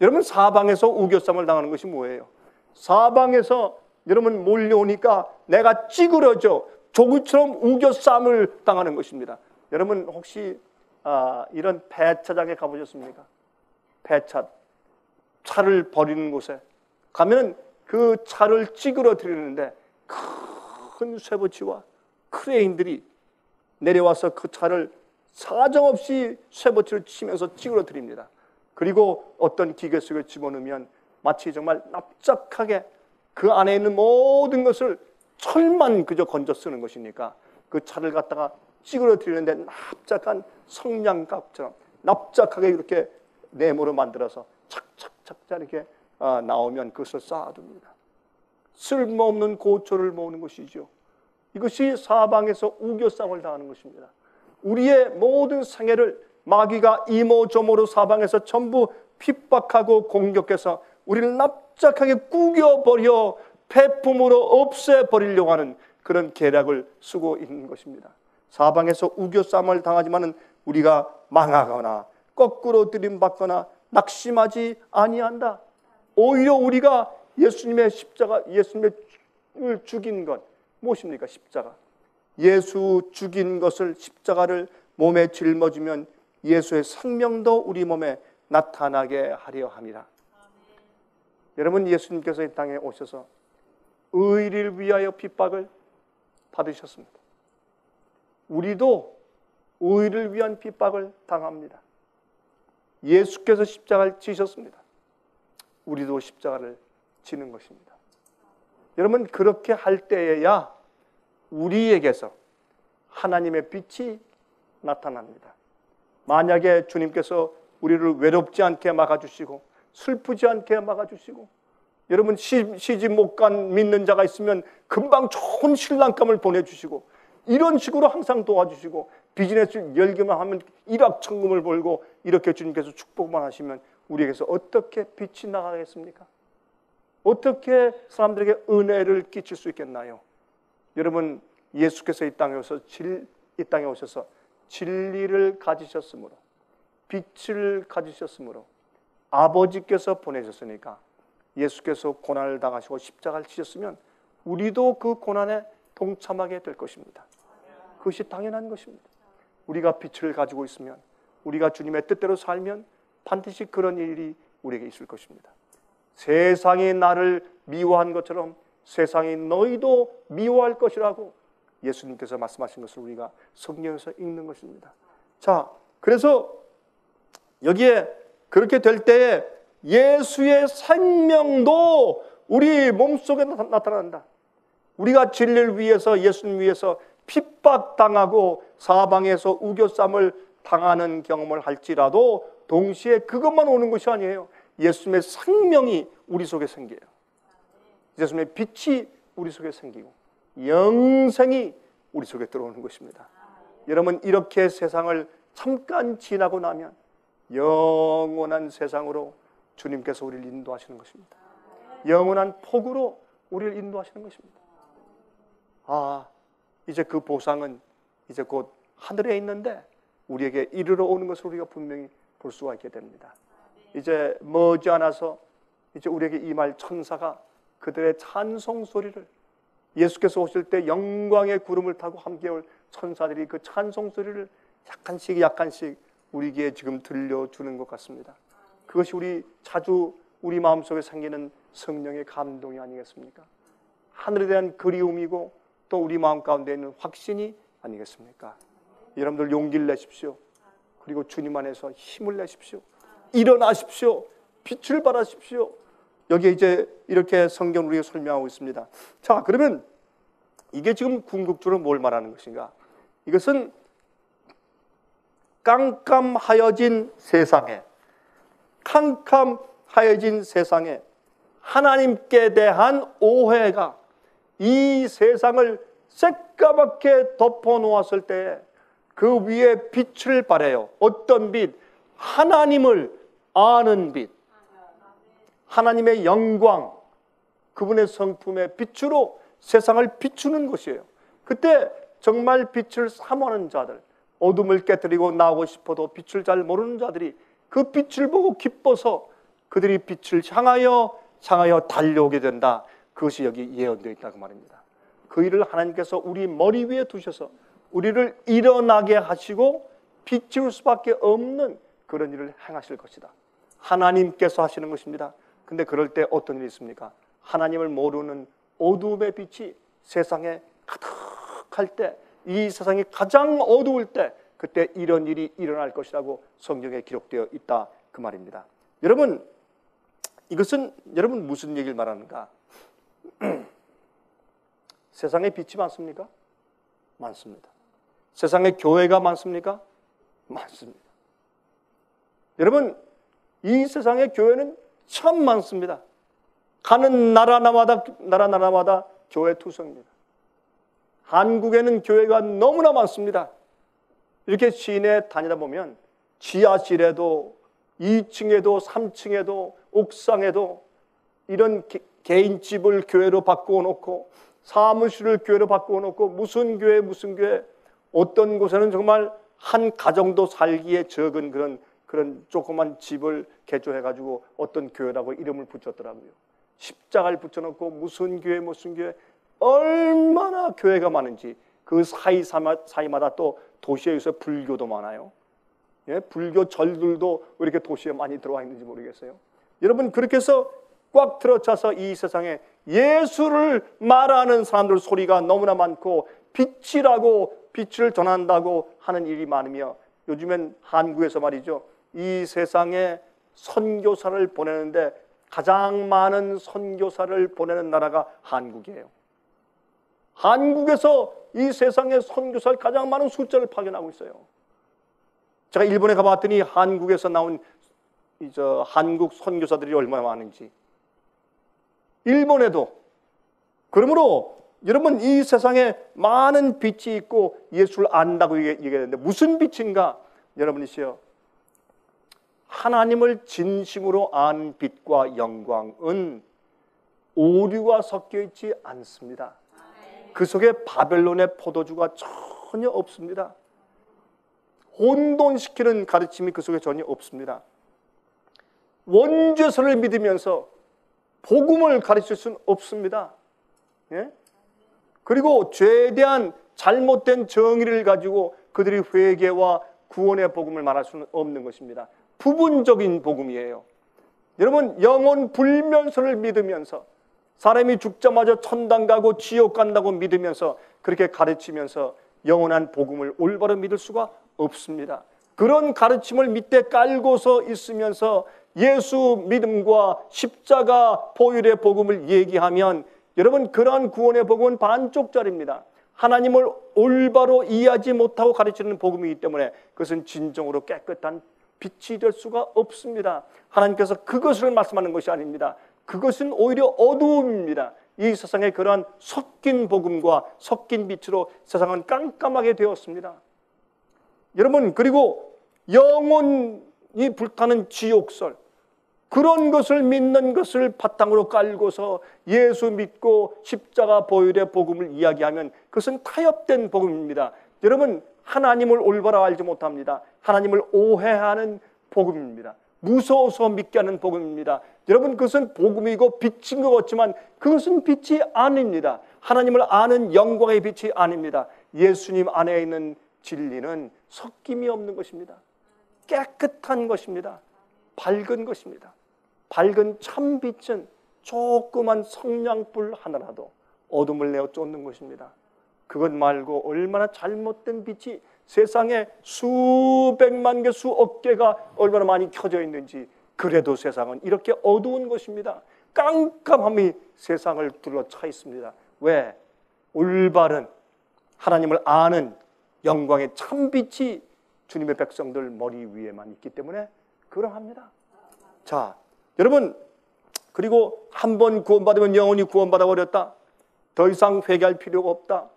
여러분 사방에서 우겨쌈을 당하는 것이 뭐예요? 사방에서 여러분 몰려오니까 내가 찌그러져 조구처럼 우겨쌈을 당하는 것입니다. 여러분 혹시 아, 이런 배차장에 가보셨습니까? 배차 차를 버리는 곳에 가면 그 차를 찌그러뜨리는데 큰 쇠붙이와 크레인들이 내려와서 그 차를 사정없이 쇠붙이를 치면서 찌그러뜨립니다. 그리고 어떤 기계 속에 집어넣으면 마치 정말 납작하게 그 안에 있는 모든 것을 철만 그저 건져 쓰는 것이니까 그 차를 갖다가 찌그러뜨리는데 납작한 성냥갑처럼 납작하게 이렇게 네모로 만들어서 착착착 이렇게 아, 나오면 그것을 쌓아둡니다. 쓸모없는 고초를 모으는 것이죠. 이것이 사방에서 우겨싸움을 당하는 것입니다. 우리의 모든 생애를 마귀가 이모저모로 사방에서 전부 핍박하고 공격해서 우리를 납작하게 꾸겨버려 폐품으로 없애버리려고 하는 그런 계략을 쓰고 있는 것입니다. 사방에서 우겨싸움을 당하지만 우리가 망하거나 거꾸로 들임받거나 낙심하지 아니한다. 오히려 우리가 예수님의 십자가, 예수님의 죽인 것 무엇입니까? 십자가. 예수 죽인 것을 십자가를 몸에 짊어지면 예수의 생명도 우리 몸에 나타나게 하려 합니다. 여러분 예수님께서 이 땅에 오셔서 의를 위하여 핍박을 받으셨습니다. 우리도 의를 위한 핍박을 당합니다. 예수께서 십자가를 지셨습니다. 우리도 십자가를 지는 것입니다. 여러분 그렇게 할 때에야 우리에게서 하나님의 빛이 나타납니다. 만약에 주님께서 우리를 외롭지 않게 막아주시고 슬프지 않게 막아주시고 여러분 시, 시집 못 간 믿는 자가 있으면 금방 좋은 신랑감을 보내주시고 이런 식으로 항상 도와주시고 비즈니스 열기만 하면 일확천금을 벌고 이렇게 주님께서 축복만 하시면 우리에게서 어떻게 빛이 나가겠습니까? 어떻게 사람들에게 은혜를 끼칠 수 있겠나요? 여러분 예수께서 이 땅에 오셔서 질, 이 땅에 오셔서 진리를 가지셨으므로 빛을 가지셨으므로 아버지께서 보내셨으니까 예수께서 고난을 당하시고 십자가를 치셨으면 우리도 그 고난에 동참하게 될 것입니다. 그것이 당연한 것입니다. 우리가 빛을 가지고 있으면 우리가 주님의 뜻대로 살면 반드시 그런 일이 우리에게 있을 것입니다. 세상이 나를 미워한 것처럼 세상이 너희도 미워할 것이라고 예수님께서 말씀하신 것을 우리가 성경에서 읽는 것입니다. 자, 그래서 여기에 그렇게 될 때에 예수의 생명도 우리 몸속에 나타난다. 우리가 진리를 위해서 예수님 위해서 핍박당하고 사방에서 우겨쌈을 당하는 경험을 할지라도 동시에 그것만 오는 것이 아니에요. 예수님의 생명이 우리 속에 생겨요. 예수님의 빛이 우리 속에 생기고 영생이 우리 속에 들어오는 것입니다. 여러분 이렇게 세상을 잠깐 지나고 나면 영원한 세상으로 주님께서 우리를 인도하시는 것입니다. 영원한 폭으로 우리를 인도하시는 것입니다. 아, 이제 그 보상은 이제 곧 하늘에 있는데 우리에게 이르러 오는 것을 우리가 분명히 볼 수가 있게 됩니다. 이제 머지않아서 이제 우리에게 임할 천사가 그들의 찬송 소리를 예수께서 오실 때 영광의 구름을 타고 함께 올 천사들이 그 찬송 소리를 약간씩 약간씩 우리에게 지금 들려주는 것 같습니다. 그것이 우리 자주 우리 마음속에 생기는 성령의 감동이 아니겠습니까? 하늘에 대한 그리움이고 또 우리 마음 가운데 있는 확신이 아니겠습니까? 여러분들 용기를 내십시오. 그리고 주님 안에서 힘을 내십시오. 일어나십시오. 빛을 발하십시오. 여기 이제 이렇게 성경 우리가 설명하고 있습니다. 자, 그러면 이게 지금 궁극적으로 뭘 말하는 것인가? 이것은 깜깜하여진 세상에 캄캄하여진 세상에 하나님께 대한 오해가 이 세상을 새까맣게 덮어 놓았을 때그 위에 빛을 발해요. 어떤 빛? 하나님을 아는 빛. 하나님의 영광, 그분의 성품의 빛으로 세상을 비추는 것이에요. 그때 정말 빛을 사모하는 자들, 어둠을 깨뜨리고 나오고 싶어도 빛을 잘 모르는 자들이 그 빛을 보고 기뻐서 그들이 빛을 향하여 향하여 달려오게 된다. 그것이 여기 예언되어 있다고 말입니다. 그 일을 하나님께서 우리 머리 위에 두셔서 우리를 일어나게 하시고 비출 수밖에 없는 그런 일을 행하실 것이다. 하나님께서 하시는 것입니다. 근데 그럴 때 어떤 일이 있습니까? 하나님을 모르는 어둠의 빛이 세상에 가득할 때, 이 세상이 가장 어두울 때, 그때 이런 일이 일어날 것이라고 성경에 기록되어 있다. 그 말입니다. 여러분, 이것은 여러분 무슨 얘기를 말하는가? 세상에 빛이 많습니까? 많습니다. 세상에 교회가 많습니까? 많습니다. 여러분, 이 세상의 교회는 참 많습니다. 가는 나라 나마다 나라 나라마다 교회 투성입니다. 한국에는 교회가 너무나 많습니다. 이렇게 시내 다니다 보면 지하실에도 2층에도 3층에도 옥상에도 이런 개, 개인 집을 교회로 바꾸어 놓고 사무실을 교회로 바꾸어 놓고 무슨 교회 무슨 교회 어떤 곳에는 정말 한 가정도 살기에 적은 그런 그런 조그만 집을 개조해 가지고 어떤 교회라고 이름을 붙였더라고요. 십자가를 붙여놓고 무슨 교회 무슨 교회 얼마나 교회가 많은지 그 사이 사이마다 또 도시에서 불교도 많아요. 예? 불교 절들도 왜 이렇게 도시에 많이 들어와 있는지 모르겠어요. 여러분 그렇게 해서 꽉 들어차서 이 세상에 예수를 말하는 사람들 소리가 너무나 많고 빛이라고 빛을 전한다고 하는 일이 많으며 요즘엔 한국에서 말이죠. 이 세상에 선교사를 보내는데 가장 많은 선교사를 보내는 나라가 한국이에요. 한국에서 이 세상에 선교사를 가장 많은 숫자를 파견하고 있어요. 제가 일본에 가봤더니 한국에서 나온 저 한국 선교사들이 얼마나 많은지. 일본에도 그러므로 여러분 이 세상에 많은 빛이 있고 예수를 안다고 얘기하는데 무슨 빛인가? 여러분이시여 하나님을 진심으로 아는 빛과 영광은 오류가 섞여 있지 않습니다. 그 속에 바벨론의 포도주가 전혀 없습니다. 혼돈시키는 가르침이 그 속에 전혀 없습니다. 원죄설을 믿으면서 복음을 가르칠 수는 없습니다. 예? 그리고 죄에 대한 잘못된 정의를 가지고 그들이 회개와 구원의 복음을 말할 수는 없는 것입니다. 부분적인 복음이에요. 여러분 영혼 불면서를 믿으면서 사람이 죽자마자 천당 가고 지옥 간다고 믿으면서 그렇게 가르치면서 영원한 복음을 올바로 믿을 수가 없습니다. 그런 가르침을 밑에 깔고서 있으면서 예수 믿음과 십자가 보혈의 복음을 얘기하면 여러분 그러한 구원의 복음은 반쪽짜리입니다. 하나님을 올바로 이해하지 못하고 가르치는 복음이기 때문에 그것은 진정으로 깨끗한 빛이 될 수가 없습니다. 하나님께서 그것을 말씀하는 것이 아닙니다. 그것은 오히려 어두움입니다. 이 세상에 그러한 섞인 복음과 섞인 빛으로 세상은 깜깜하게 되었습니다. 여러분 그리고 영혼이 불타는 지옥설 그런 것을 믿는 것을 바탕으로 깔고서 예수 믿고 십자가 보혈의 복음을 이야기하면 그것은 타협된 복음입니다. 여러분 하나님을 올바로 알지 못합니다. 하나님을 오해하는 복음입니다. 무서워서 믿게 하는 복음입니다. 여러분 그것은 복음이고 빛인 것 같지만 그것은 빛이 아닙니다. 하나님을 아는 영광의 빛이 아닙니다. 예수님 안에 있는 진리는 섞임이 없는 것입니다. 깨끗한 것입니다. 밝은 것입니다. 밝은 참빛은 조그만 성냥불 하나라도 어둠을 내어 쫓는 것입니다. 그것 말고 얼마나 잘못된 빛이 세상에 수백만 개, 수억 개가 얼마나 많이 켜져 있는지 그래도 세상은 이렇게 어두운 것입니다. 깜깜함이 세상을 둘러차 있습니다. 왜? 올바른 하나님을 아는 영광의 참빛이 주님의 백성들 머리 위에만 있기 때문에 그러합니다. 자, 여러분 그리고 한 번 구원받으면 영원히 구원받아 버렸다. 더 이상 회개할 필요가 없다.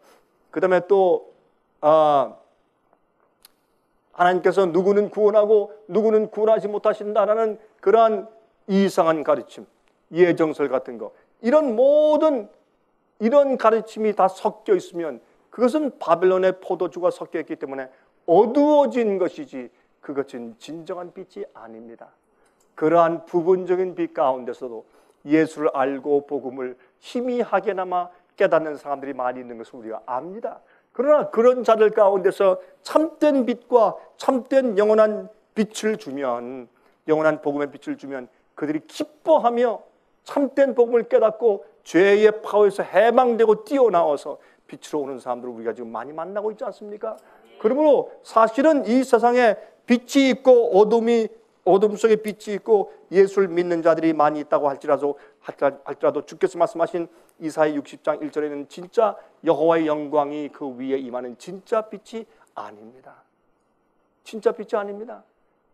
그 다음에 또 아, 하나님께서 누구는 구원하고 누구는 구원하지 못하신다라는 그러한 이상한 가르침, 예정설 같은 거 이런 모든 이런 가르침이 다 섞여 있으면 그것은 바벨론의 포도주가 섞여 있기 때문에 어두워진 것이지 그것은 진정한 빛이 아닙니다. 그러한 부분적인 빛 가운데서도 예수를 알고 복음을 희미하게나마 깨닫는 사람들이 많이 있는 것을 우리가 압니다. 그러나 그런 자들 가운데서 참된 빛과 참된 영원한 빛을 주면 영원한 복음의 빛을 주면 그들이 기뻐하며 참된 복음을 깨닫고 죄의 파워에서 해방되고 뛰어나와서 빛으로 오는 사람들을 우리가 지금 많이 만나고 있지 않습니까? 그러므로 사실은 이 세상에 빛이 있고 어둠이 어둠 속에 빛이 있고 예수를 믿는 자들이 많이 있다고 할지라도 할지라도 주께서 말씀하신 이사의 60장 1절에는 진짜 여호와의 영광이 그 위에 임하는 진짜 빛이 아닙니다. 진짜 빛이 아닙니다.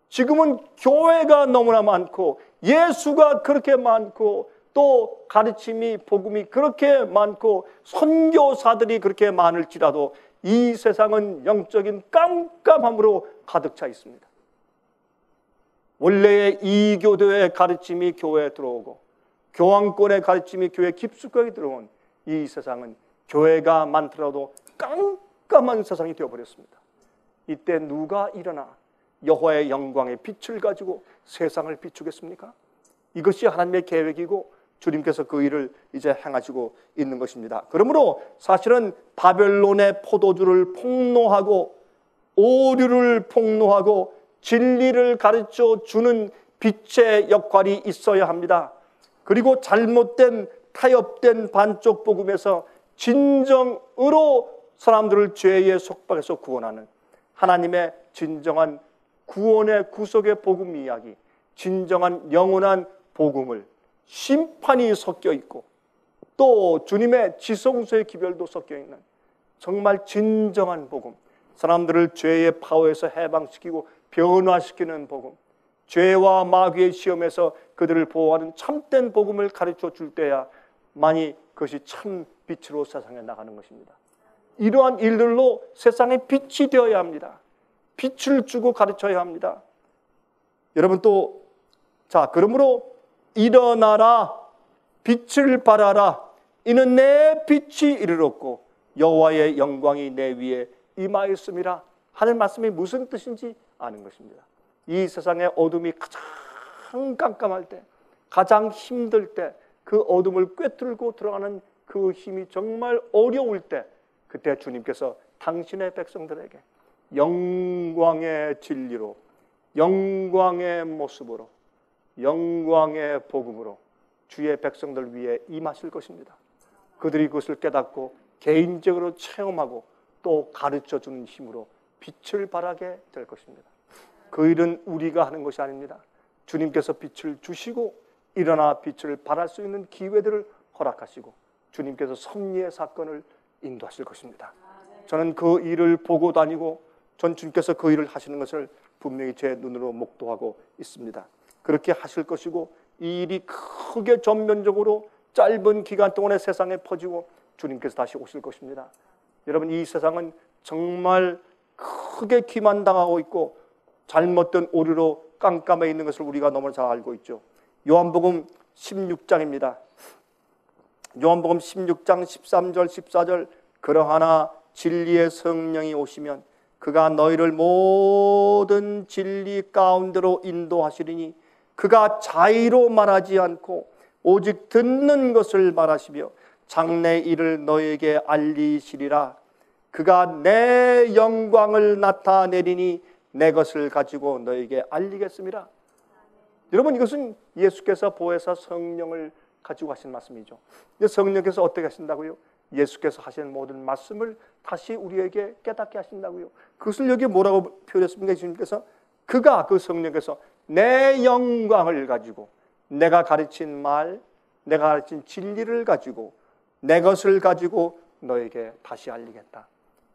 지금은 교회가 너무나 많고 예수가 그렇게 많고 또 가르침이 복음이 그렇게 많고 선교사들이 그렇게 많을지라도 이 세상은 영적인 깜깜함으로 가득 차 있습니다. 원래의 이 교도의 가르침이 교회에 들어오고 교황권의 가르침이 교회 깊숙하게 들어온 이 세상은 교회가 많더라도 깜깜한 세상이 되어버렸습니다. 이때 누가 일어나 여호와의 영광의 빛을 가지고 세상을 비추겠습니까? 이것이 하나님의 계획이고 주님께서 그 일을 이제 행하시고 있는 것입니다. 그러므로 사실은 바벨론의 포도주를 폭로하고 오류를 폭로하고 진리를 가르쳐 주는 빛의 역할이 있어야 합니다. 그리고 잘못된 타협된 반쪽 복음에서 진정으로 사람들을 죄의 속박에서 구원하는 하나님의 진정한 구원의 구속의 복음 이야기, 진정한 영원한 복음을 심판이 섞여 있고 또 주님의 지성소의 기별도 섞여 있는 정말 진정한 복음, 사람들을 죄의 파워에서 해방시키고 변화시키는 복음, 죄와 마귀의 시험에서 그들을 보호하는 참된 복음을 가르쳐 줄 때야 만이 그것이 참 빛으로 세상에 나가는 것입니다. 이러한 일들로 세상에 빛이 되어야 합니다. 빛을 주고 가르쳐야 합니다. 여러분 또, 자, 그러므로 일어나라, 빛을 발하라. 이는 내 빛이 이르렀고 여호와의 영광이 내 위에 임하였음이라 하는 말씀이 무슨 뜻인지 아는 것입니다. 이 세상의 어둠이 가장 깜깜할 때, 가장 힘들 때, 그 어둠을 꿰뚫고 들어가는 그 힘이 정말 어려울 때, 그때 주님께서 당신의 백성들에게 영광의 진리로, 영광의 모습으로, 영광의 복음으로 주의 백성들 위해 임하실 것입니다. 그들이 그것을 깨닫고 개인적으로 체험하고 또 가르쳐 주는 힘으로 빛을 발하게 될 것입니다. 그 일은 우리가 하는 것이 아닙니다. 주님께서 빛을 주시고 일어나 빛을 발할 수 있는 기회들을 허락하시고 주님께서 섭리의 사건을 인도하실 것입니다. 저는 그 일을 보고 다니고 전 주님께서 그 일을 하시는 것을 분명히 제 눈으로 목도하고 있습니다. 그렇게 하실 것이고 이 일이 크게 전면적으로 짧은 기간 동안에 세상에 퍼지고 주님께서 다시 오실 것입니다. 여러분 이 세상은 정말 크게 기만당하고 있고 잘못된 오류로 깜깜해 있는 것을 우리가 너무 잘 알고 있죠. 요한복음 16장입니다. 요한복음 16장 13절 14절 그러하나 진리의 성령이 오시면 그가 너희를 모든 진리 가운데로 인도하시리니 그가 자의로 말하지 않고 오직 듣는 것을 말하시며 장래 일을 너에게 알리시리라 그가 내 영광을 나타내리니 내 것을 가지고 너에게 알리겠습니다. 여러분 이것은 예수께서 보혜사 성령을 가지고 하신 말씀이죠. 성령께서 어떻게 하신다고요? 예수께서 하신 모든 말씀을 다시 우리에게 깨닫게 하신다고요. 그것을 여기 뭐라고 표현했습니까? 예수님께서 그가 그 성령께서 내 영광을 가지고 내가 가르친 말, 내가 가르친 진리를 가지고 내 것을 가지고 너에게 다시 알리겠다.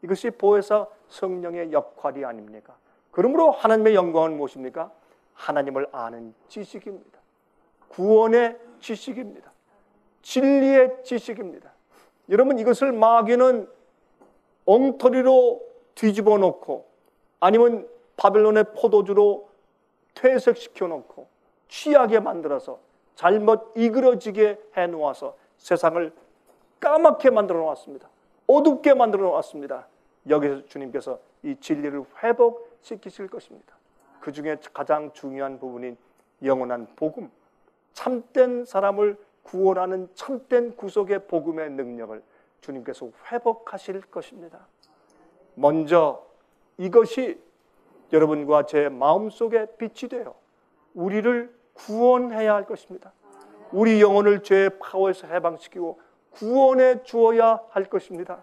이것이 보혜사 성령의 역할이 아닙니까? 그러므로 하나님의 영광은 무엇입니까? 하나님을 아는 지식입니다. 구원의 지식입니다. 진리의 지식입니다. 여러분 이것을 마귀는 엉터리로 뒤집어 놓고 아니면 바벨론의 포도주로 퇴색시켜 놓고 취하게 만들어서 잘못 이그러지게 해 놓아서 세상을 까맣게 만들어 놓았습니다. 어둡게 만들어 놓았습니다. 여기서 주님께서 이 진리를 회복시키실 것입니다. 그 중에 가장 중요한 부분인 영원한 복음, 참된 사람을 구원하는 참된 구속의 복음의 능력을 주님께서 회복하실 것입니다. 먼저 이것이 여러분과 제 마음속에 빛이 되어 우리를 구원해야 할 것입니다. 우리 영혼을 죄의 파워에서 해방시키고 구원해 주어야 할 것입니다.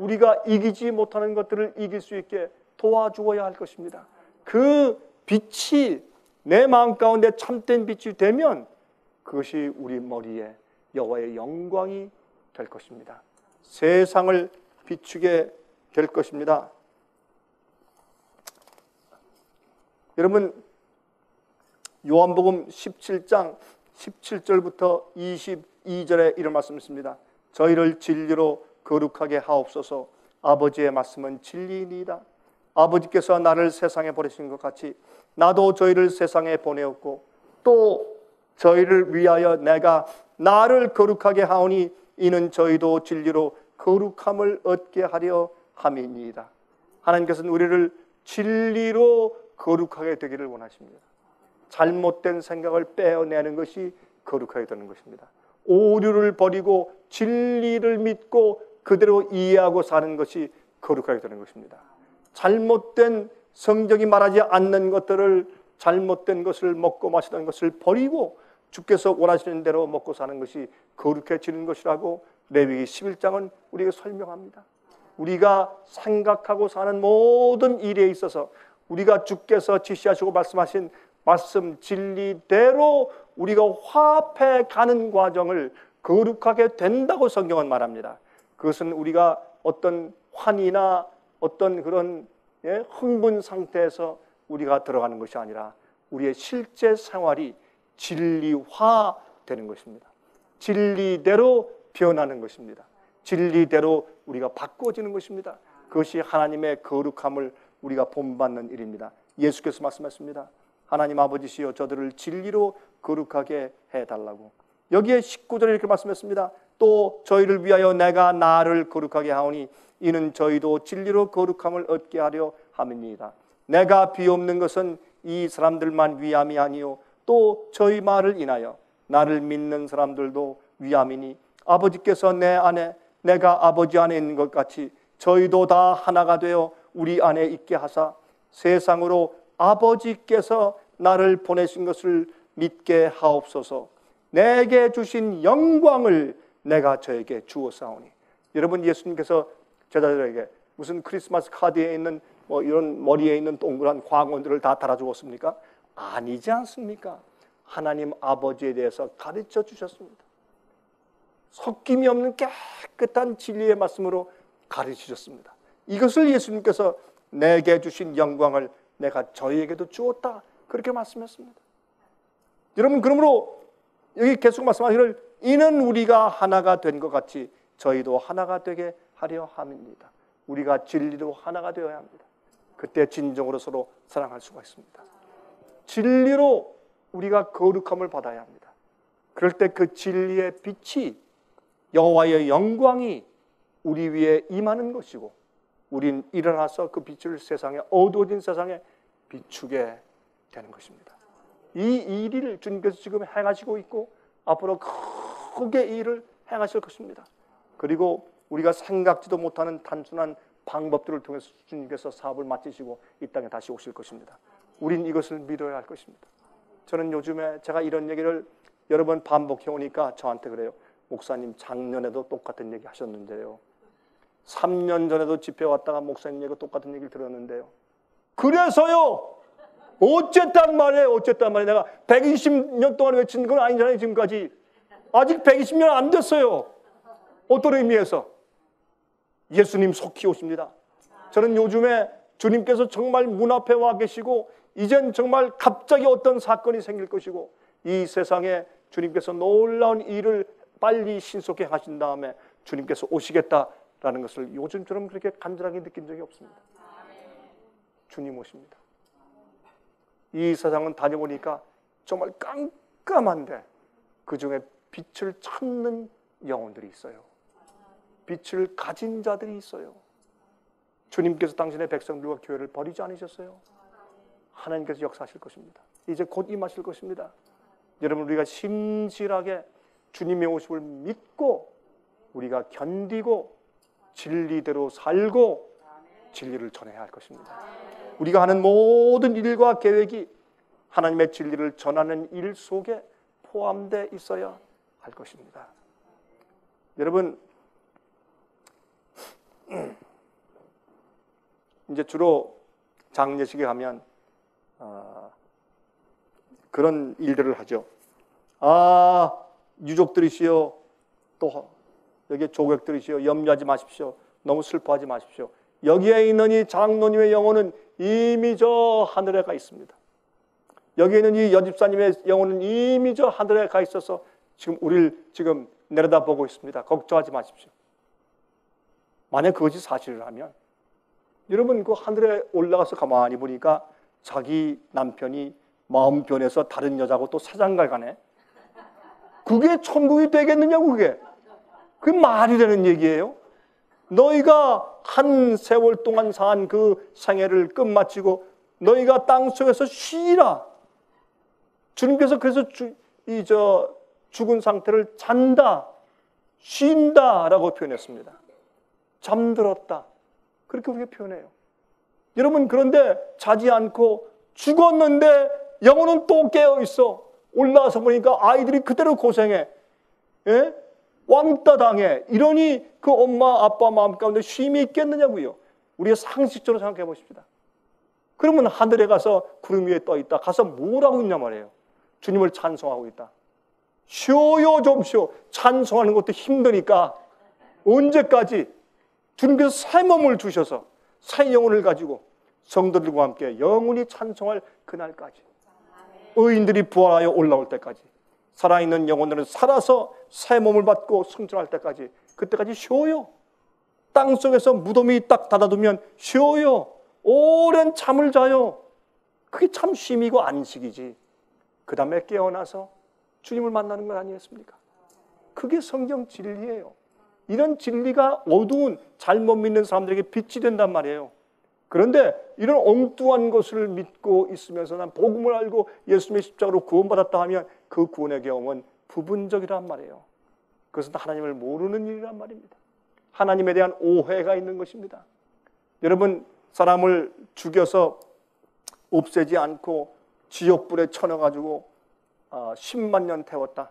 우리가 이기지 못하는 것들을 이길 수 있게 도와주어야 할 것입니다. 그 빛이 내 마음 가운데 참된 빛이 되면 그것이 우리 머리에 여호와의 영광이 될 것입니다. 세상을 비추게 될 것입니다. 여러분 요한복음 17장 17절부터 22절에 이런 말씀 있습니다. 저희를 진리로 거룩하게 하옵소서. 아버지의 말씀은 진리이다. 아버지께서 나를 세상에 보내신 것 같이 나도 저희를 세상에 보내었고 또 저희를 위하여 내가 나를 거룩하게 하오니 이는 저희도 진리로 거룩함을 얻게 하려 함이니이다. 하나님께서는 우리를 진리로 거룩하게 되기를 원하십니다. 잘못된 생각을 빼어내는 것이 거룩하게 되는 것입니다. 오류를 버리고 진리를 믿고 그대로 이해하고 사는 것이 거룩하게 되는 것입니다. 잘못된 성경이 말하지 않는 것들을 잘못된 것을 먹고 마시던 것을 버리고 주께서 원하시는 대로 먹고 사는 것이 거룩해지는 것이라고 레위기 11장은 우리에게 설명합니다. 우리가 생각하고 사는 모든 일에 있어서 우리가 주께서 지시하시고 말씀하신 말씀 진리대로 우리가 화합해 가는 과정을 거룩하게 된다고 성경은 말합니다. 그것은 우리가 어떤 환이나 어떤 그런 예, 흥분 상태에서 우리가 들어가는 것이 아니라 우리의 실제 생활이 진리화 되는 것입니다. 진리대로 변하는 것입니다. 진리대로 우리가 바꿔지는 것입니다. 그것이 하나님의 거룩함을 우리가 본받는 일입니다. 예수께서 말씀하십니다. 하나님 아버지시여 저들을 진리로 거룩하게 해달라고. 여기에 19절에 이렇게 말씀했습니다. 또 저희를 위하여 내가 나를 거룩하게 하오니 이는 저희도 진리로 거룩함을 얻게 하려 함입니다. 내가 비옵는 것은 이 사람들만 위함이 아니요 또 저희 말을 인하여 나를 믿는 사람들도 위함이니 아버지께서 내 안에 내가 아버지 안에 있는 것 같이 저희도 다 하나가 되어 우리 안에 있게 하사 세상으로 아버지께서 나를 보내신 것을 믿게 하옵소서. 내게 주신 영광을 내가 저에게 주었사오니. 여러분 예수님께서 제자들에게 무슨 크리스마스 카드에 있는 뭐 이런 머리에 있는 동그란 광원들을 다 달아주었습니까? 아니지 않습니까? 하나님 아버지에 대해서 가르쳐 주셨습니다. 섞임이 없는 깨끗한 진리의 말씀으로 가르치셨습니다. 이것을 예수님께서 내게 주신 영광을 내가 저희에게도 주었다. 그렇게 말씀했습니다. 여러분 그러므로 여기 계속 말씀하시기를 이는 우리가 하나가 된 것 같이 저희도 하나가 되게 하려 함입니다. 우리가 진리로 하나가 되어야 합니다. 그때 진정으로 서로 사랑할 수가 있습니다. 진리로 우리가 거룩함을 받아야 합니다. 그럴 때 그 진리의 빛이 여호와의 영광이 우리 위에 임하는 것이고 우린 일어나서 그 빛을 세상에 어두워진 세상에 비추게 되는 것입니다. 이 일을 주님께서 지금 행하시고 있고 앞으로 크게 일을 행하실 것입니다. 그리고 우리가 생각지도 못하는 단순한 방법들을 통해서 주님께서 사업을 마치시고 이 땅에 다시 오실 것입니다. 우린 이것을 믿어야 할 것입니다. 저는 요즘에 제가 이런 얘기를 여러 번 반복해 오니까 저한테 그래요. 목사님 작년에도 똑같은 얘기 하셨는데요. 3년 전에도 집회 왔다가 목사님 얘기 똑같은 얘기를 들었는데요. 그래서요. 어쨌단 말이에요. 어쨌단 말이에요. 내가 120년 동안 외친 건 아니잖아요. 지금까지. 아직 120년 안 됐어요. 어떤 의미에서? 예수님 속히 오십니다. 저는 요즘에 주님께서 정말 문 앞에 와 계시고 이젠 정말 갑자기 어떤 사건이 생길 것이고 이 세상에 주님께서 놀라운 일을 빨리 신속히 하신 다음에 주님께서 오시겠다라는 것을 요즘처럼 그렇게 간절하게 느낀 적이 없습니다. 주님 오십니다. 이 세상은 다녀보니까 정말 깜깜한데 그 중에 빛을 찾는 영혼들이 있어요. 빛을 가진 자들이 있어요. 주님께서 당신의 백성들과 교회를 버리지 않으셨어요. 하나님께서 역사하실 것입니다. 이제 곧 임하실 것입니다. 여러분 우리가 심실하게 주님의 오심을 믿고 우리가 견디고 진리대로 살고 진리를 전해야 할 것입니다. 우리가 하는 모든 일과 계획이 하나님의 진리를 전하는 일 속에 포함되어 있어야 할 것입니다. 여러분 이제 주로 장례식에 가면 어, 그런 일들을 하죠. 아 유족들이시여 또 여기 조객들이시여 염려하지 마십시오. 너무 슬퍼하지 마십시오. 여기에 있는 이 장로님의 영혼은 이미 저 하늘에 가 있습니다. 여기 있는 이 여집사님의 영혼은 이미 저 하늘에 가 있어서 지금 우리를 지금 내려다보고 있습니다. 걱정하지 마십시오. 만약 그것이 사실이라면 여러분 그 하늘에 올라가서 가만히 보니까 자기 남편이 마음 변해서 다른 여자고 또 사장갈 가네. 그게 천국이 되겠느냐고 그게. 그게 말이 되는 얘기예요. 너희가 한 세월 동안 산 그 생애를 끝마치고 너희가 땅 속에서 쉬라. 주님께서 그래서 이 저 죽은 상태를 잔다, 쉰다 라고 표현했습니다. 잠들었다. 그렇게 우리가 표현해요. 여러분 그런데 자지 않고 죽었는데 영혼은 또 깨어 있어. 올라와서 보니까 아이들이 그대로 고생해. 예? 왕따 당해. 이러니 그 엄마 아빠 마음 가운데 쉼이 있겠느냐고요. 우리가 상식적으로 생각해 보십시다. 그러면 하늘에 가서 구름 위에 떠 있다. 가서 뭘 하고 있냐 말이에요. 주님을 찬송하고 있다. 쉬어요 좀 쉬어. 찬송하는 것도 힘드니까 언제까지 주님께서 새 몸을 주셔서 새 영혼을 가지고 성도들과 함께 영원히 찬송할 그날까지 의인들이 부활하여 올라올 때까지 살아있는 영혼들은 살아서 새 몸을 받고 성전할 때까지 그때까지 쉬어요. 땅 속에서 무덤이 딱 닫아두면 쉬어요. 오랜 잠을 자요. 그게 참 쉼이고 안식이지. 그 다음에 깨어나서 주님을 만나는 건 아니겠습니까? 그게 성경 진리예요. 이런 진리가 어두운 잘못 믿는 사람들에게 빛이 된단 말이에요. 그런데 이런 엉뚱한 것을 믿고 있으면서 난 복음을 알고 예수님의 십자가로 구원받았다 하면 그 구원의 경험은 부분적이란 말이에요. 그것은 하나님을 모르는 일이란 말입니다. 하나님에 대한 오해가 있는 것입니다. 여러분 사람을 죽여서 없애지 않고 지옥불에 쳐넣어가지고 10만 아, 년 태웠다.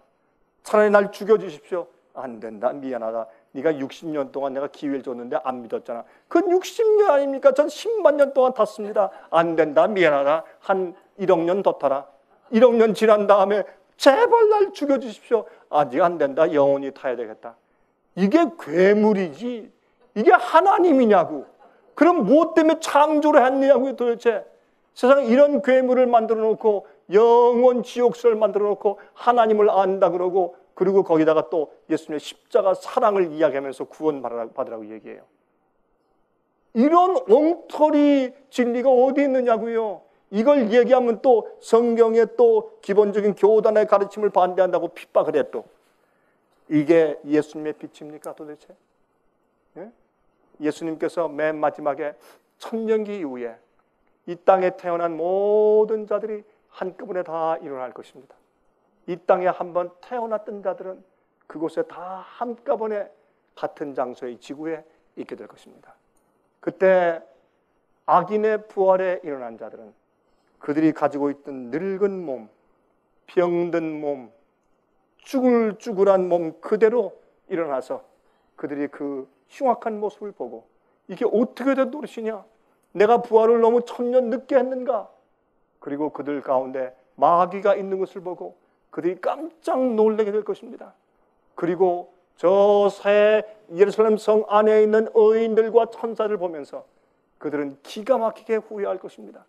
차라리 날 죽여주십시오. 안 된다. 미안하다. 네가 60년 동안 내가 기회를 줬는데 안 믿었잖아. 그건 60년 아닙니까? 전 10만 년 동안 탔습니다. 안 된다. 미안하다. 한 1억 년 더 타라. 1억 년 지난 다음에 제발 날 죽여주십시오. 아직 안 된다. 영원히 타야 되겠다. 이게 괴물이지. 이게 하나님이냐고. 그럼 무엇 때문에 창조를 했느냐고요 도대체. 세상에 이런 괴물을 만들어 놓고 영원 지옥설을 만들어 놓고 하나님을 안다 그러고 그리고 거기다가 또 예수님의 십자가 사랑을 이야기하면서 구원 받으라고 얘기해요. 이런 엉터리 진리가 어디 있느냐고요. 이걸 얘기하면 또 성경의 또 기본적인 교단의 가르침을 반대한다고 핍박을 해 또. 이게 예수님의 빛입니까 도대체? 예? 예수님께서 맨 마지막에 천년기 이후에 이 땅에 태어난 모든 자들이 한꺼번에 다 일어날 것입니다. 이 땅에 한번 태어났던 자들은 그곳에 다 한꺼번에 같은 장소의 지구에 있게 될 것입니다. 그때 악인의 부활에 일어난 자들은 그들이 가지고 있던 늙은 몸, 병든 몸, 쭈글쭈글한 몸 그대로 일어나서 그들이 그 흉악한 모습을 보고 이게 어떻게 된 노릇이냐? 내가 부활을 너무 천년 늦게 했는가? 그리고 그들 가운데 마귀가 있는 것을 보고 그들이 깜짝 놀라게 될 것입니다. 그리고 저 새 예루살렘 성 안에 있는 의인들과 천사를 보면서 그들은 기가 막히게 후회할 것입니다.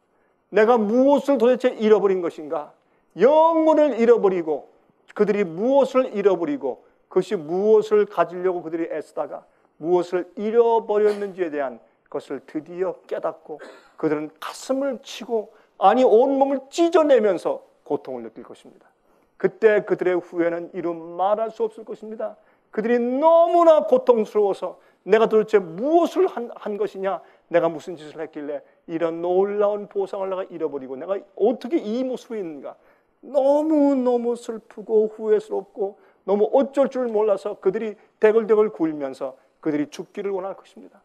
내가 무엇을 도대체 잃어버린 것인가? 영혼을 잃어버리고 그들이 무엇을 잃어버리고 그것이 무엇을 가지려고 그들이 애쓰다가 무엇을 잃어버렸는지에 대한 것을 드디어 깨닫고 그들은 가슴을 치고 아니 온몸을 찢어내면서 고통을 느낄 것입니다. 그때 그들의 후회는 이루 말할 수 없을 것입니다. 그들이 너무나 고통스러워서 내가 도대체 무엇을 한, 한 것이냐? 내가 무슨 짓을 했길래 이런 놀라운 보상을 내가 잃어버리고 내가 어떻게 이 모습이 있는가? 너무너무 슬프고 후회스럽고 너무 어쩔 줄 몰라서 그들이 대글대글 굴면서 그들이 죽기를 원할 것입니다.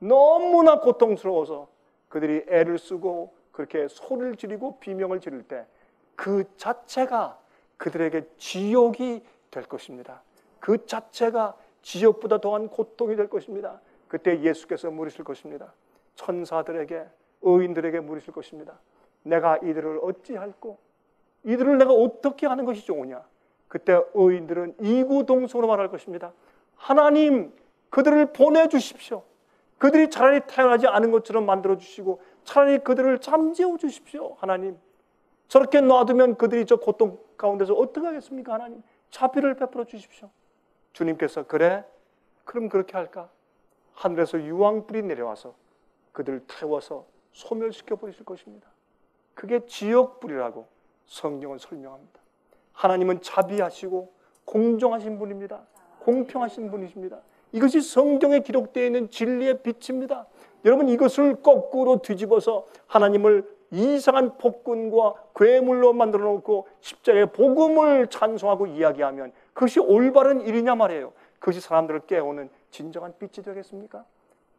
너무나 고통스러워서 그들이 애를 쓰고 그렇게 소리를 지르고 비명을 지를 때 그 자체가 그들에게 지옥이 될 것입니다. 그 자체가 지옥보다 더한 고통이 될 것입니다. 그때 예수께서 물으실 것입니다. 천사들에게 의인들에게 물으실 것입니다. 내가 이들을 어찌할꼬? 이들을 내가 어떻게 하는 것이 좋으냐? 그때 의인들은 이구동성으로 말할 것입니다. 하나님, 그들을 보내주십시오. 그들이 차라리 태어나지 않은 것처럼 만들어 주시고 차라리 그들을 잠재워 주십시오. 하나님. 저렇게 놔두면 그들이 저 고통 가운데서 어떻게 하겠습니까? 하나님. 자비를 베풀어 주십시오. 주님께서 그래? 그럼 그렇게 할까? 하늘에서 유황불이 내려와서 그들을 태워서 소멸시켜 버리실 것입니다. 그게 지옥불이라고 성경은 설명합니다. 하나님은 자비하시고 공정하신 분입니다. 공평하신 분이십니다. 이것이 성경에 기록되어 있는 진리의 빛입니다. 여러분 이것을 거꾸로 뒤집어서 하나님을 이상한 폭군과 괴물로 만들어 놓고 십자가의 복음을 찬송하고 이야기하면 그것이 올바른 일이냐 말이에요. 그것이 사람들을 깨우는 진정한 빛이 되겠습니까?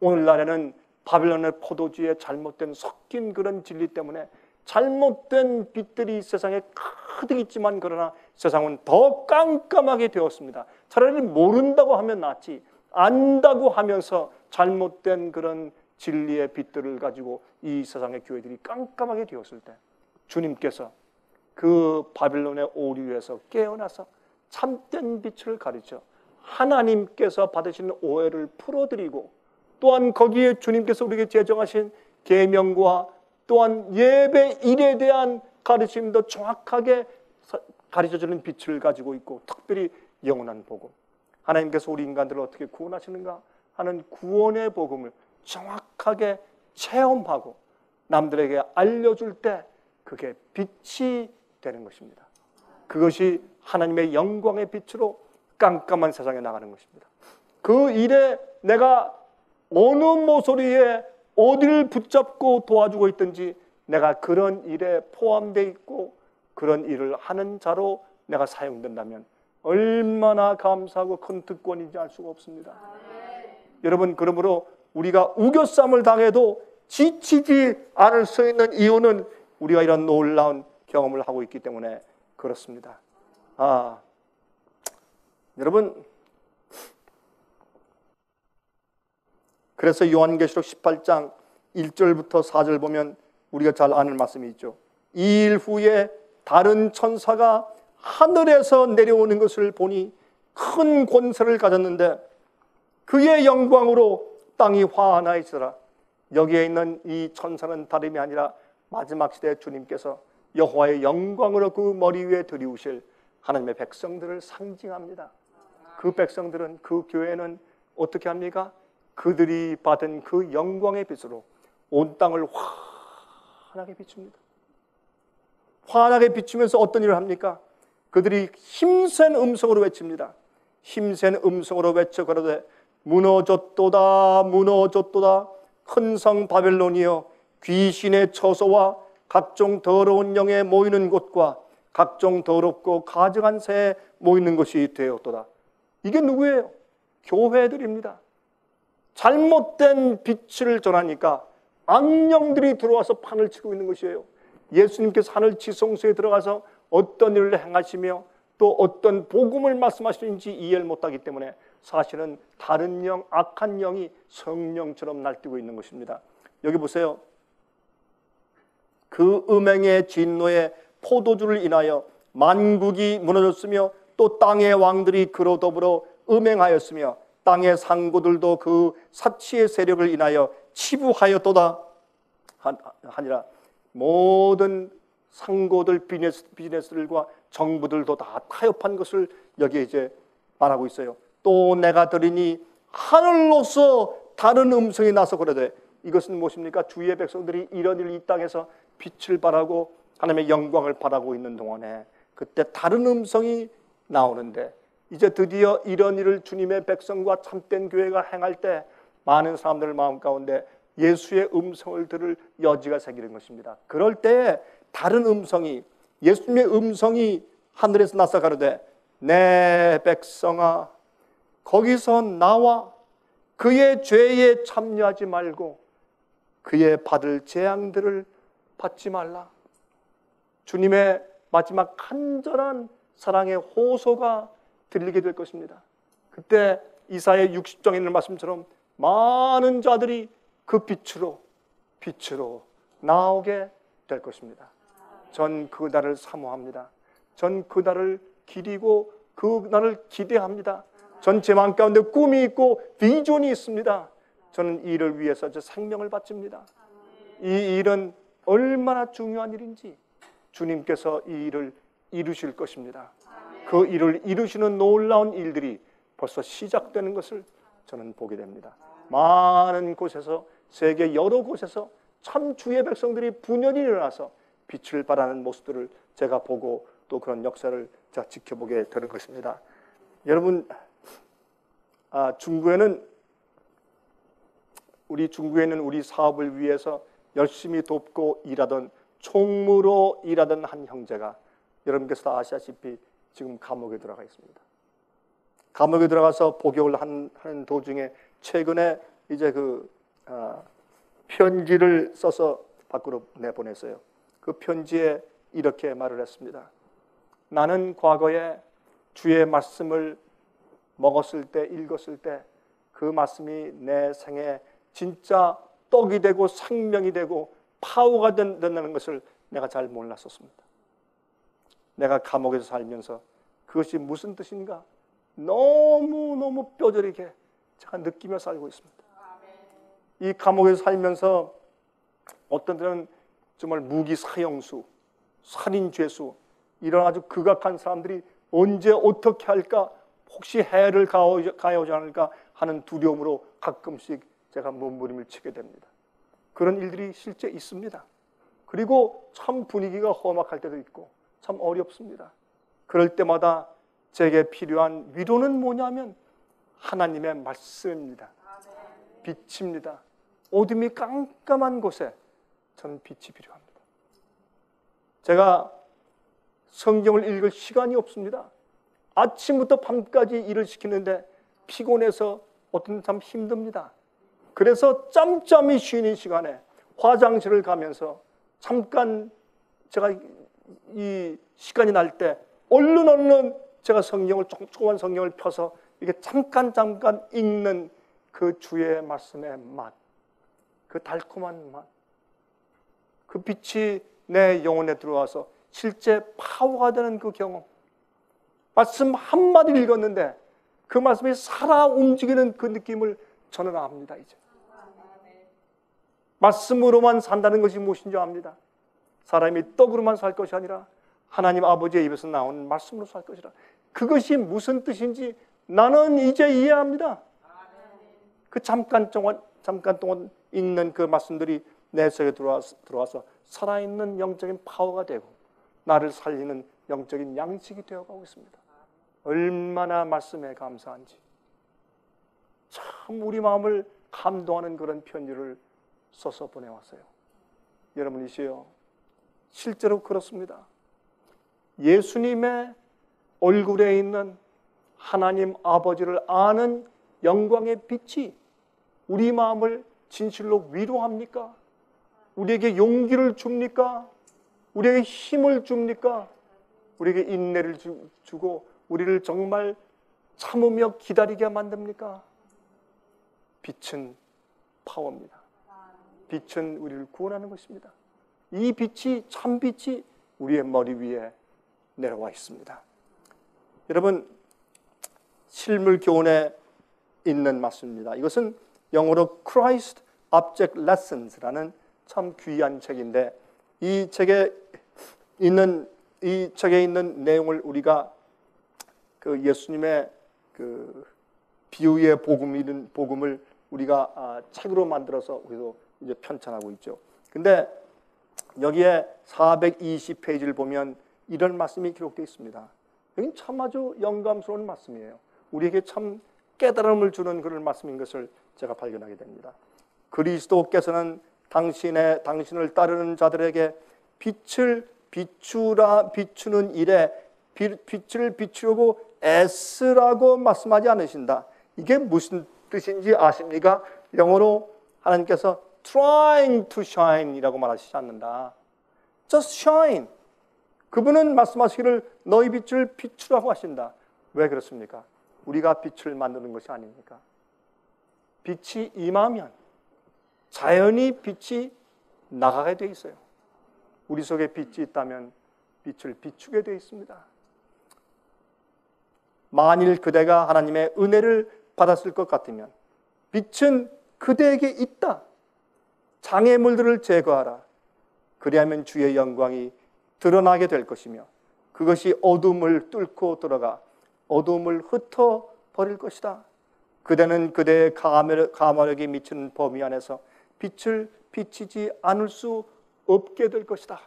오늘날에는 바빌론의 포도주에 잘못된 섞인 그런 진리 때문에 잘못된 빛들이 세상에 가득 있지만 그러나 세상은 더 깜깜하게 되었습니다. 차라리 모른다고 하면 낫지 안다고 하면서 잘못된 그런 진리의 빛들을 가지고 이 세상의 교회들이 깜깜하게 되었을 때 주님께서 그 바빌론의 오류에서 깨어나서 참된 빛을 가르쳐 하나님께서 받으시는 오해를 풀어드리고 또한 거기에 주님께서 우리에게 제정하신 계명과 또한 예배 일에 대한 가르침도 정확하게 가르쳐주는 빛을 가지고 있고 특별히 영원한 복음. 하나님께서 우리 인간들을 어떻게 구원하시는가 하는 구원의 복음을 정확하게 체험하고 남들에게 알려줄 때 그게 빛이 되는 것입니다. 그것이 하나님의 영광의 빛으로 깜깜한 세상에 나가는 것입니다. 그 일에 내가 어느 모서리에 어디를 붙잡고 도와주고 있든지 내가 그런 일에 포함되어 있고 그런 일을 하는 자로 내가 사용된다면 얼마나 감사하고 큰 특권인지 알 수가 없습니다. 여러분 그러므로 우리가 우겨쌈을 당해도 지치지 않을 수 있는 이유는 우리가 이런 놀라운 경험을 하고 있기 때문에 그렇습니다. 아, 여러분 그래서 요한계시록 18장 1절부터 4절 보면 우리가 잘 아는 말씀이 있죠. 이 일 후에 다른 천사가 하늘에서 내려오는 것을 보니 큰 권세를 가졌는데 그의 영광으로 땅이 화하나 있으라. 여기에 있는 이 천사는 다름이 아니라 마지막 시대 주님께서 여호와의 영광으로 그 머리 위에 들이우실 하나님의 백성들을 상징합니다. 그 백성들은 그 교회는 어떻게 합니까? 그들이 받은 그 영광의 빛으로 온 땅을 환하게 비춥니다. 환하게 비추면서 어떤 일을 합니까? 그들이 힘센 음성으로 외칩니다. 힘센 음성으로 외쳐 그러되 무너졌도다 무너졌도다 큰 성 바벨론이여 귀신의 처소와 각종 더러운 영에 모이는 곳과 각종 더럽고 가증한 새에 모이는 것이 되었도다. 이게 누구예요? 교회들입니다. 잘못된 빛을 전하니까 악령들이 들어와서 판을 치고 있는 것이에요. 예수님께서 하늘 지성소에 들어가서 어떤 일을 행하시며 또 어떤 복음을 말씀하시는지 이해를 못하기 때문에 사실은 다른 영, 악한 영이 성령처럼 날뛰고 있는 것입니다. 여기 보세요. 그 음행의 진노에 포도주를 인하여 만국이 무너졌으며 또 땅의 왕들이 그로 더불어 음행하였으며 땅의 상고들도 그 사치의 세력을 인하여 치부하였도다 하니라 모든 상고들 비즈니스, 비즈니스들과 정부들도 다 타협한 것을 여기에 이제 말하고 있어요. 또 내가 들으니 하늘로서 다른 음성이 나서 그러되 이것은 무엇입니까? 주의 백성들이 이런 일을 이 땅에서 빛을 바라고 하나님의 영광을 바라고 있는 동안에 그때 다른 음성이 나오는데 이제 드디어 이런 일을 주님의 백성과 참된 교회가 행할 때 많은 사람들 마음 가운데 예수의 음성을 들을 여지가 생기는 것입니다. 그럴 때 다른 음성이 예수님의 음성이 하늘에서 나서 가로되 내 백성아 거기서 나와 그의 죄에 참여하지 말고 그의 받을 재앙들을 받지 말라. 주님의 마지막 간절한 사랑의 호소가 들리게 될 것입니다. 그때 이사의 60장에 있는 말씀처럼 많은 자들이 그 빛으로 빛으로 나오게 될 것입니다. 전 그 날을 사모합니다. 전 그 날을 기리고 그 날을 기대합니다. 전제 마음 가운데 꿈이 있고 비전이 있습니다. 저는 이를 위해서 저 생명을 바칩니다. 이 일은 얼마나 중요한 일인지 주님께서 이 일을 이루실 것입니다. 그 일을 이루시는 놀라운 일들이 벌써 시작되는 것을 저는 보게 됩니다. 많은 곳에서 세계 여러 곳에서 참 주의 백성들이 분연히 일어나서 빛을 발하는 모습들을 제가 보고 또 그런 역사를 제가 지켜보게 되는 것입니다. 여러분, 아, 중국에는 우리 중국에는 우리 사업을 위해서 열심히 돕고 일하던 총무로 일하던 한 형제가 여러분께서 아시다시피 지금 감옥에 들어가 있습니다. 감옥에 들어가서 복역을 하는 도중에 최근에 이제 그 어, 편지를 써서 밖으로 내보냈어요. 그 편지에 이렇게 말을 했습니다. 나는 과거에 주의 말씀을 먹었을 때, 읽었을 때, 그 말씀이 내 생에 진짜 떡이 되고 생명이 되고 파워가 된다는 것을 내가 잘 몰랐었습니다. 내가 감옥에서 살면서 그것이 무슨 뜻인가 너무너무 뼈저리게 제가 느끼며 살고 있습니다. 이 감옥에서 살면서 어떤 때는 정말 무기 사형수, 살인 죄수 이런 아주 극악한 사람들이 언제 어떻게 할까 혹시 해를 가해오지 않을까 하는 두려움으로 가끔씩 제가 몸부림을 치게 됩니다. 그런 일들이 실제 있습니다. 그리고 참 분위기가 험악할 때도 있고 참 어렵습니다. 그럴 때마다 제게 필요한 위로는 뭐냐면 하나님의 말씀입니다. 빛입니다. 어둠이 깜깜한 곳에 저는 빛이 필요합니다. 제가 성경을 읽을 시간이 없습니다. 아침부터 밤까지 일을 시키는데 피곤해서 어떤 참 힘듭니다. 그래서 짬짬이 쉬는 시간에 화장실을 가면서 잠깐 제가 이 시간이 날 때 얼른 얼른 제가 성경을 조그만 성경을 펴서 이게 잠깐 잠깐 읽는 그 주의 말씀의 맛, 그 달콤한 맛, 그 빛이 내 영혼에 들어와서 실제 파워가 되는 그 경험. 말씀 한마디 읽었는데 그 말씀이 살아 움직이는 그 느낌을 저는 압니다, 이제. 말씀으로만 산다는 것이 무엇인지 압니다. 사람이 떡으로만 살 것이 아니라 하나님 아버지의 입에서 나온 말씀으로 살 것이라. 그것이 무슨 뜻인지 나는 이제 이해합니다. 그 잠깐 동안 잠깐 동안 읽는 그 말씀들이 내 속에 들어와서, 들어와서 살아있는 영적인 파워가 되고 나를 살리는 영적인 양식이 되어가고 있습니다. 얼마나 말씀에 감사한지 참 우리 마음을 감동하는 그런 편지를 써서 보내왔어요. 여러분 이시요. 실제로 그렇습니다. 예수님의 얼굴에 있는 하나님 아버지를 아는 영광의 빛이 우리 마음을 진실로 위로합니까? 우리에게 용기를 줍니까? 우리에게 힘을 줍니까? 우리에게 인내를 주, 고 우리를 정말 참으며 기다리게 만듭니까? 빛은 파워입니다. 빛은 우리를 구원하는 것입니다. 이 빛이 참 빛이 우리의 머리 위에 내려와 있습니다. 여러분 실물 교훈에 있는 말씀입니다. 이것은 영어로 Christ Object Lessons라는 참 귀한 책인데 이 책에 있는 이 책에 있는 내용을 우리가 그 예수님의 그 비유의 복음 복음을 우리가 아, 책으로 만들어서 우리도 이제 편찬하고 있죠. 근데 여기에 420페이지를 보면 이런 말씀이 기록되어 있습니다. 여기 참 아주 영감스러운 말씀이에요. 우리에게 참 깨달음을 주는 그런 말씀인 것을 제가 발견하게 됩니다. 그리스도께서는 당신의 당신을 따르는 자들에게 빛을 비추라 비추는 일에 빛을 비추려고 애쓰라고 말씀하지 않으신다. 이게 무슨 뜻인지 아십니까? 영어로 하나님께서 trying to shine이라고 말하시지 않는다. just shine. 그분은 말씀하시기를 너희 빛을 비추라고 하신다. 왜 그렇습니까? 우리가 빛을 만드는 것이 아닙니까? 빛이 임하면 자연히 빛이 나가게 돼 있어요. 우리 속에 빛이 있다면 빛을 비추게 돼 있습니다. 만일 그대가 하나님의 은혜를 받았을 것 같으면 빛은 그대에게 있다. 장애물들을 제거하라. 그리하면 주의 영광이 드러나게 될 것이며 그것이 어둠을 뚫고 들어가 어둠을 흩어 버릴 것이다. 그대는 그대의 가마력이 미치는 범위 안에서 빛을 비치지 않을 수 없게 될 것이다.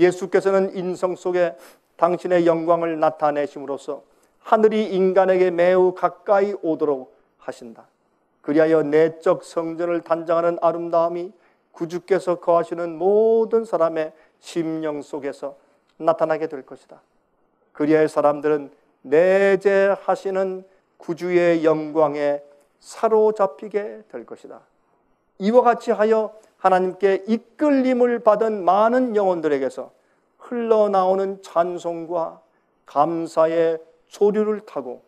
예수께서는 인성 속에 당신의 영광을 나타내심으로써 하늘이 인간에게 매우 가까이 오도록 하신다. 그리하여 내적 성전을 단장하는 아름다움이 구주께서 거하시는 모든 사람의 심령 속에서 나타나게 될 것이다. 그리하여 사람들은 내재하시는 구주의 영광에 사로잡히게 될 것이다. 이와 같이 하여 하나님께 이끌림을 받은 많은 영혼들에게서 흘러나오는 찬송과 감사의 조류를 타고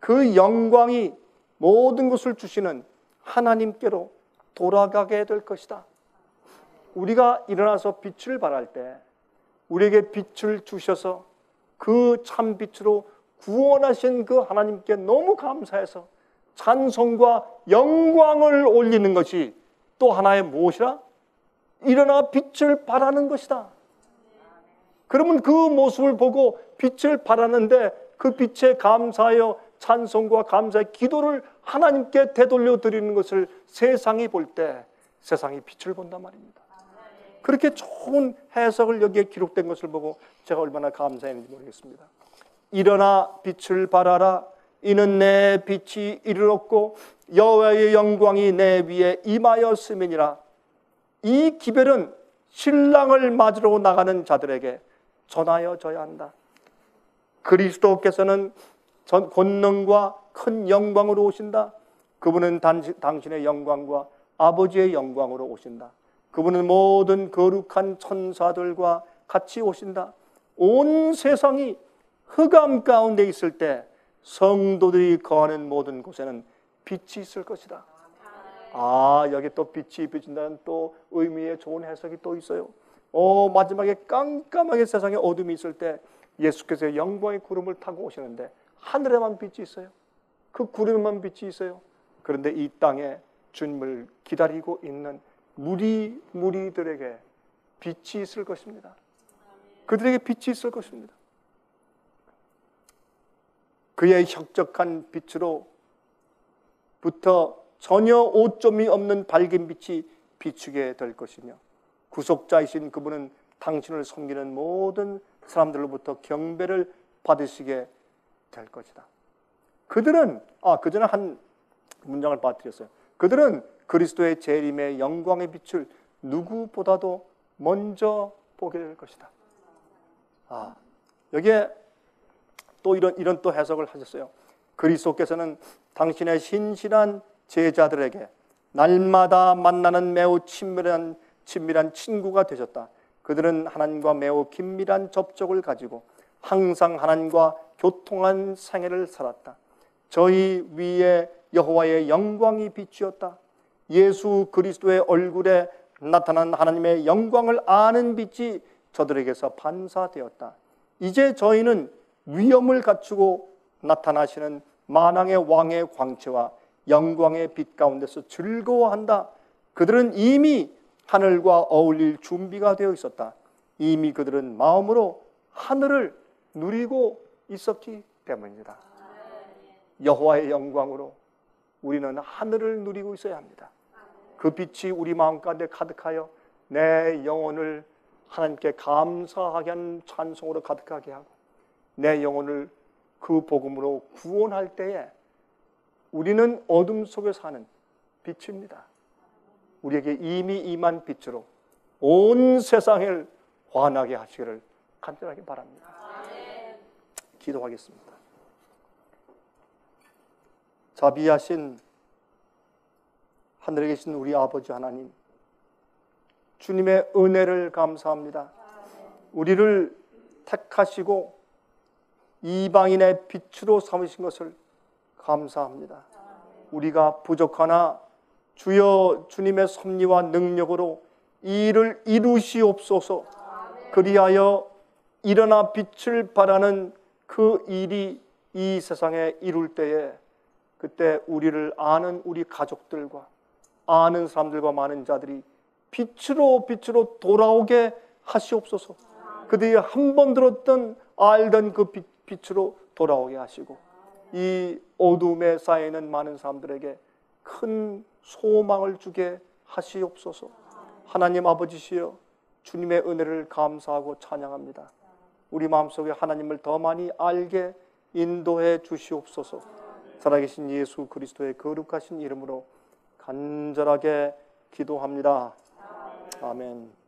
그 영광이 모든 것을 주시는 하나님께로 돌아가게 될 것이다. 우리가 일어나서 빛을 발할 때 우리에게 빛을 주셔서 그 참 빛으로 구원하신 그 하나님께 너무 감사해서 찬송과 영광을 올리는 것이 또 하나의 무엇이라? 일어나 빛을 발하는 것이다. 그러면 그 모습을 보고 빛을 발하는데 그 빛에 감사하여 찬송과 감사의 기도를 하나님께 되돌려 드리는 것을 세상이 볼 때 세상이 빛을 본단 말입니다. 그렇게 좋은 해석을 여기에 기록된 것을 보고 제가 얼마나 감사했는지 모르겠습니다. 일어나 빛을 발하라. 이는 내 빛이 이르렀고 여호와의 영광이 내 위에 임하였음이니라. 이 기별은 신랑을 맞으러 나가는 자들에게 전하여져야 한다. 그리스도께서는 전 권능과 큰 영광으로 오신다. 그분은 당신의 영광과 아버지의 영광으로 오신다. 그분은 모든 거룩한 천사들과 같이 오신다. 온 세상이 흑암 가운데 있을 때 성도들이 거하는 모든 곳에는 빛이 있을 것이다. 아, 여기 또 빛이 비친다는 또 의미의 좋은 해석이 또 있어요. 어, 마지막에 깜깜하게 세상에 어둠이 있을 때 예수께서 영광의 구름을 타고 오시는데 하늘에만 빛이 있어요. 그 구름에만 빛이 있어요. 그런데 이 땅에 주님을 기다리고 있는 무리 무리들에게 빛이 있을 것입니다. 그들에게 빛이 있을 것입니다. 그의 혁적한 빛으로 부터 전혀 오점이 없는 밝은 빛이 비추게 될 것이며 구속자이신 그분은 당신을 섬기는 모든 사람들로부터 경배를 받으시게 될 것이다. 그들은 아 그전에 한 문장을 빠뜨렸어요. 그들은 그리스도의 재림의 영광의 빛을 누구보다도 먼저 보게 될 것이다. 아 여기에 또 이런 이런 또 해석을 하셨어요. 그리스도께서는 당신의 신실한 제자들에게 날마다 만나는 매우 친밀한 친밀한 친구가 되셨다. 그들은 하나님과 매우 긴밀한 접촉을 가지고 항상 하나님과 교통한 생애를 살았다. 저희 위에 여호와의 영광이 비추었다. 예수 그리스도의 얼굴에 나타난 하나님의 영광을 아는 빛이 저들에게서 반사되었다. 이제 저희는 위엄을 갖추고 나타나시는 만왕의 왕의 광채와 영광의 빛 가운데서 즐거워한다. 그들은 이미 하늘과 어울릴 준비가 되어 있었다. 이미 그들은 마음으로 하늘을 누리고 있었기 때문입니다. 여호와의 영광으로 우리는 하늘을 누리고 있어야 합니다. 그그 빛이 우리 마음 가운데 가득하여 내 영혼을 하나님께 감사하게 하는 찬송으로 가득하게 하고 내 영혼을 그 복음으로 구원할 때에 우리는 어둠 속에 사는 빛입니다. 우리에게 이미 임한 빛으로 온 세상을 환하게 하시기를 간절하게 바랍니다. 기도하겠습니다. 자비하신 하늘에 계신 우리 아버지 하나님, 주님의 은혜를 감사합니다. 우리를 택하시고 이방인의 빛으로 삼으신 것을 감사합니다. 우리가 부족하나 주여 주님의 섭리와 능력으로 이 일을 이루시옵소서. 그리하여 일어나 빛을 발하는 그 일이 이 세상에 이룰 때에 그때 우리를 아는 우리 가족들과 아는 사람들과 많은 자들이 빛으로 빛으로 돌아오게 하시옵소서. 그들이 한 번 들었던 알던 그 빛, 빛으로 돌아오게 하시고 이 어둠에 쌓이는 많은 사람들에게 큰 소망을 주게 하시옵소서. 하나님 아버지시여 주님의 은혜를 감사하고 찬양합니다. 우리 마음속에 하나님을 더 많이 알게 인도해 주시옵소서. 살아계신 예수 그리스도의 거룩하신 이름으로 간절하게 기도합니다. 아멘.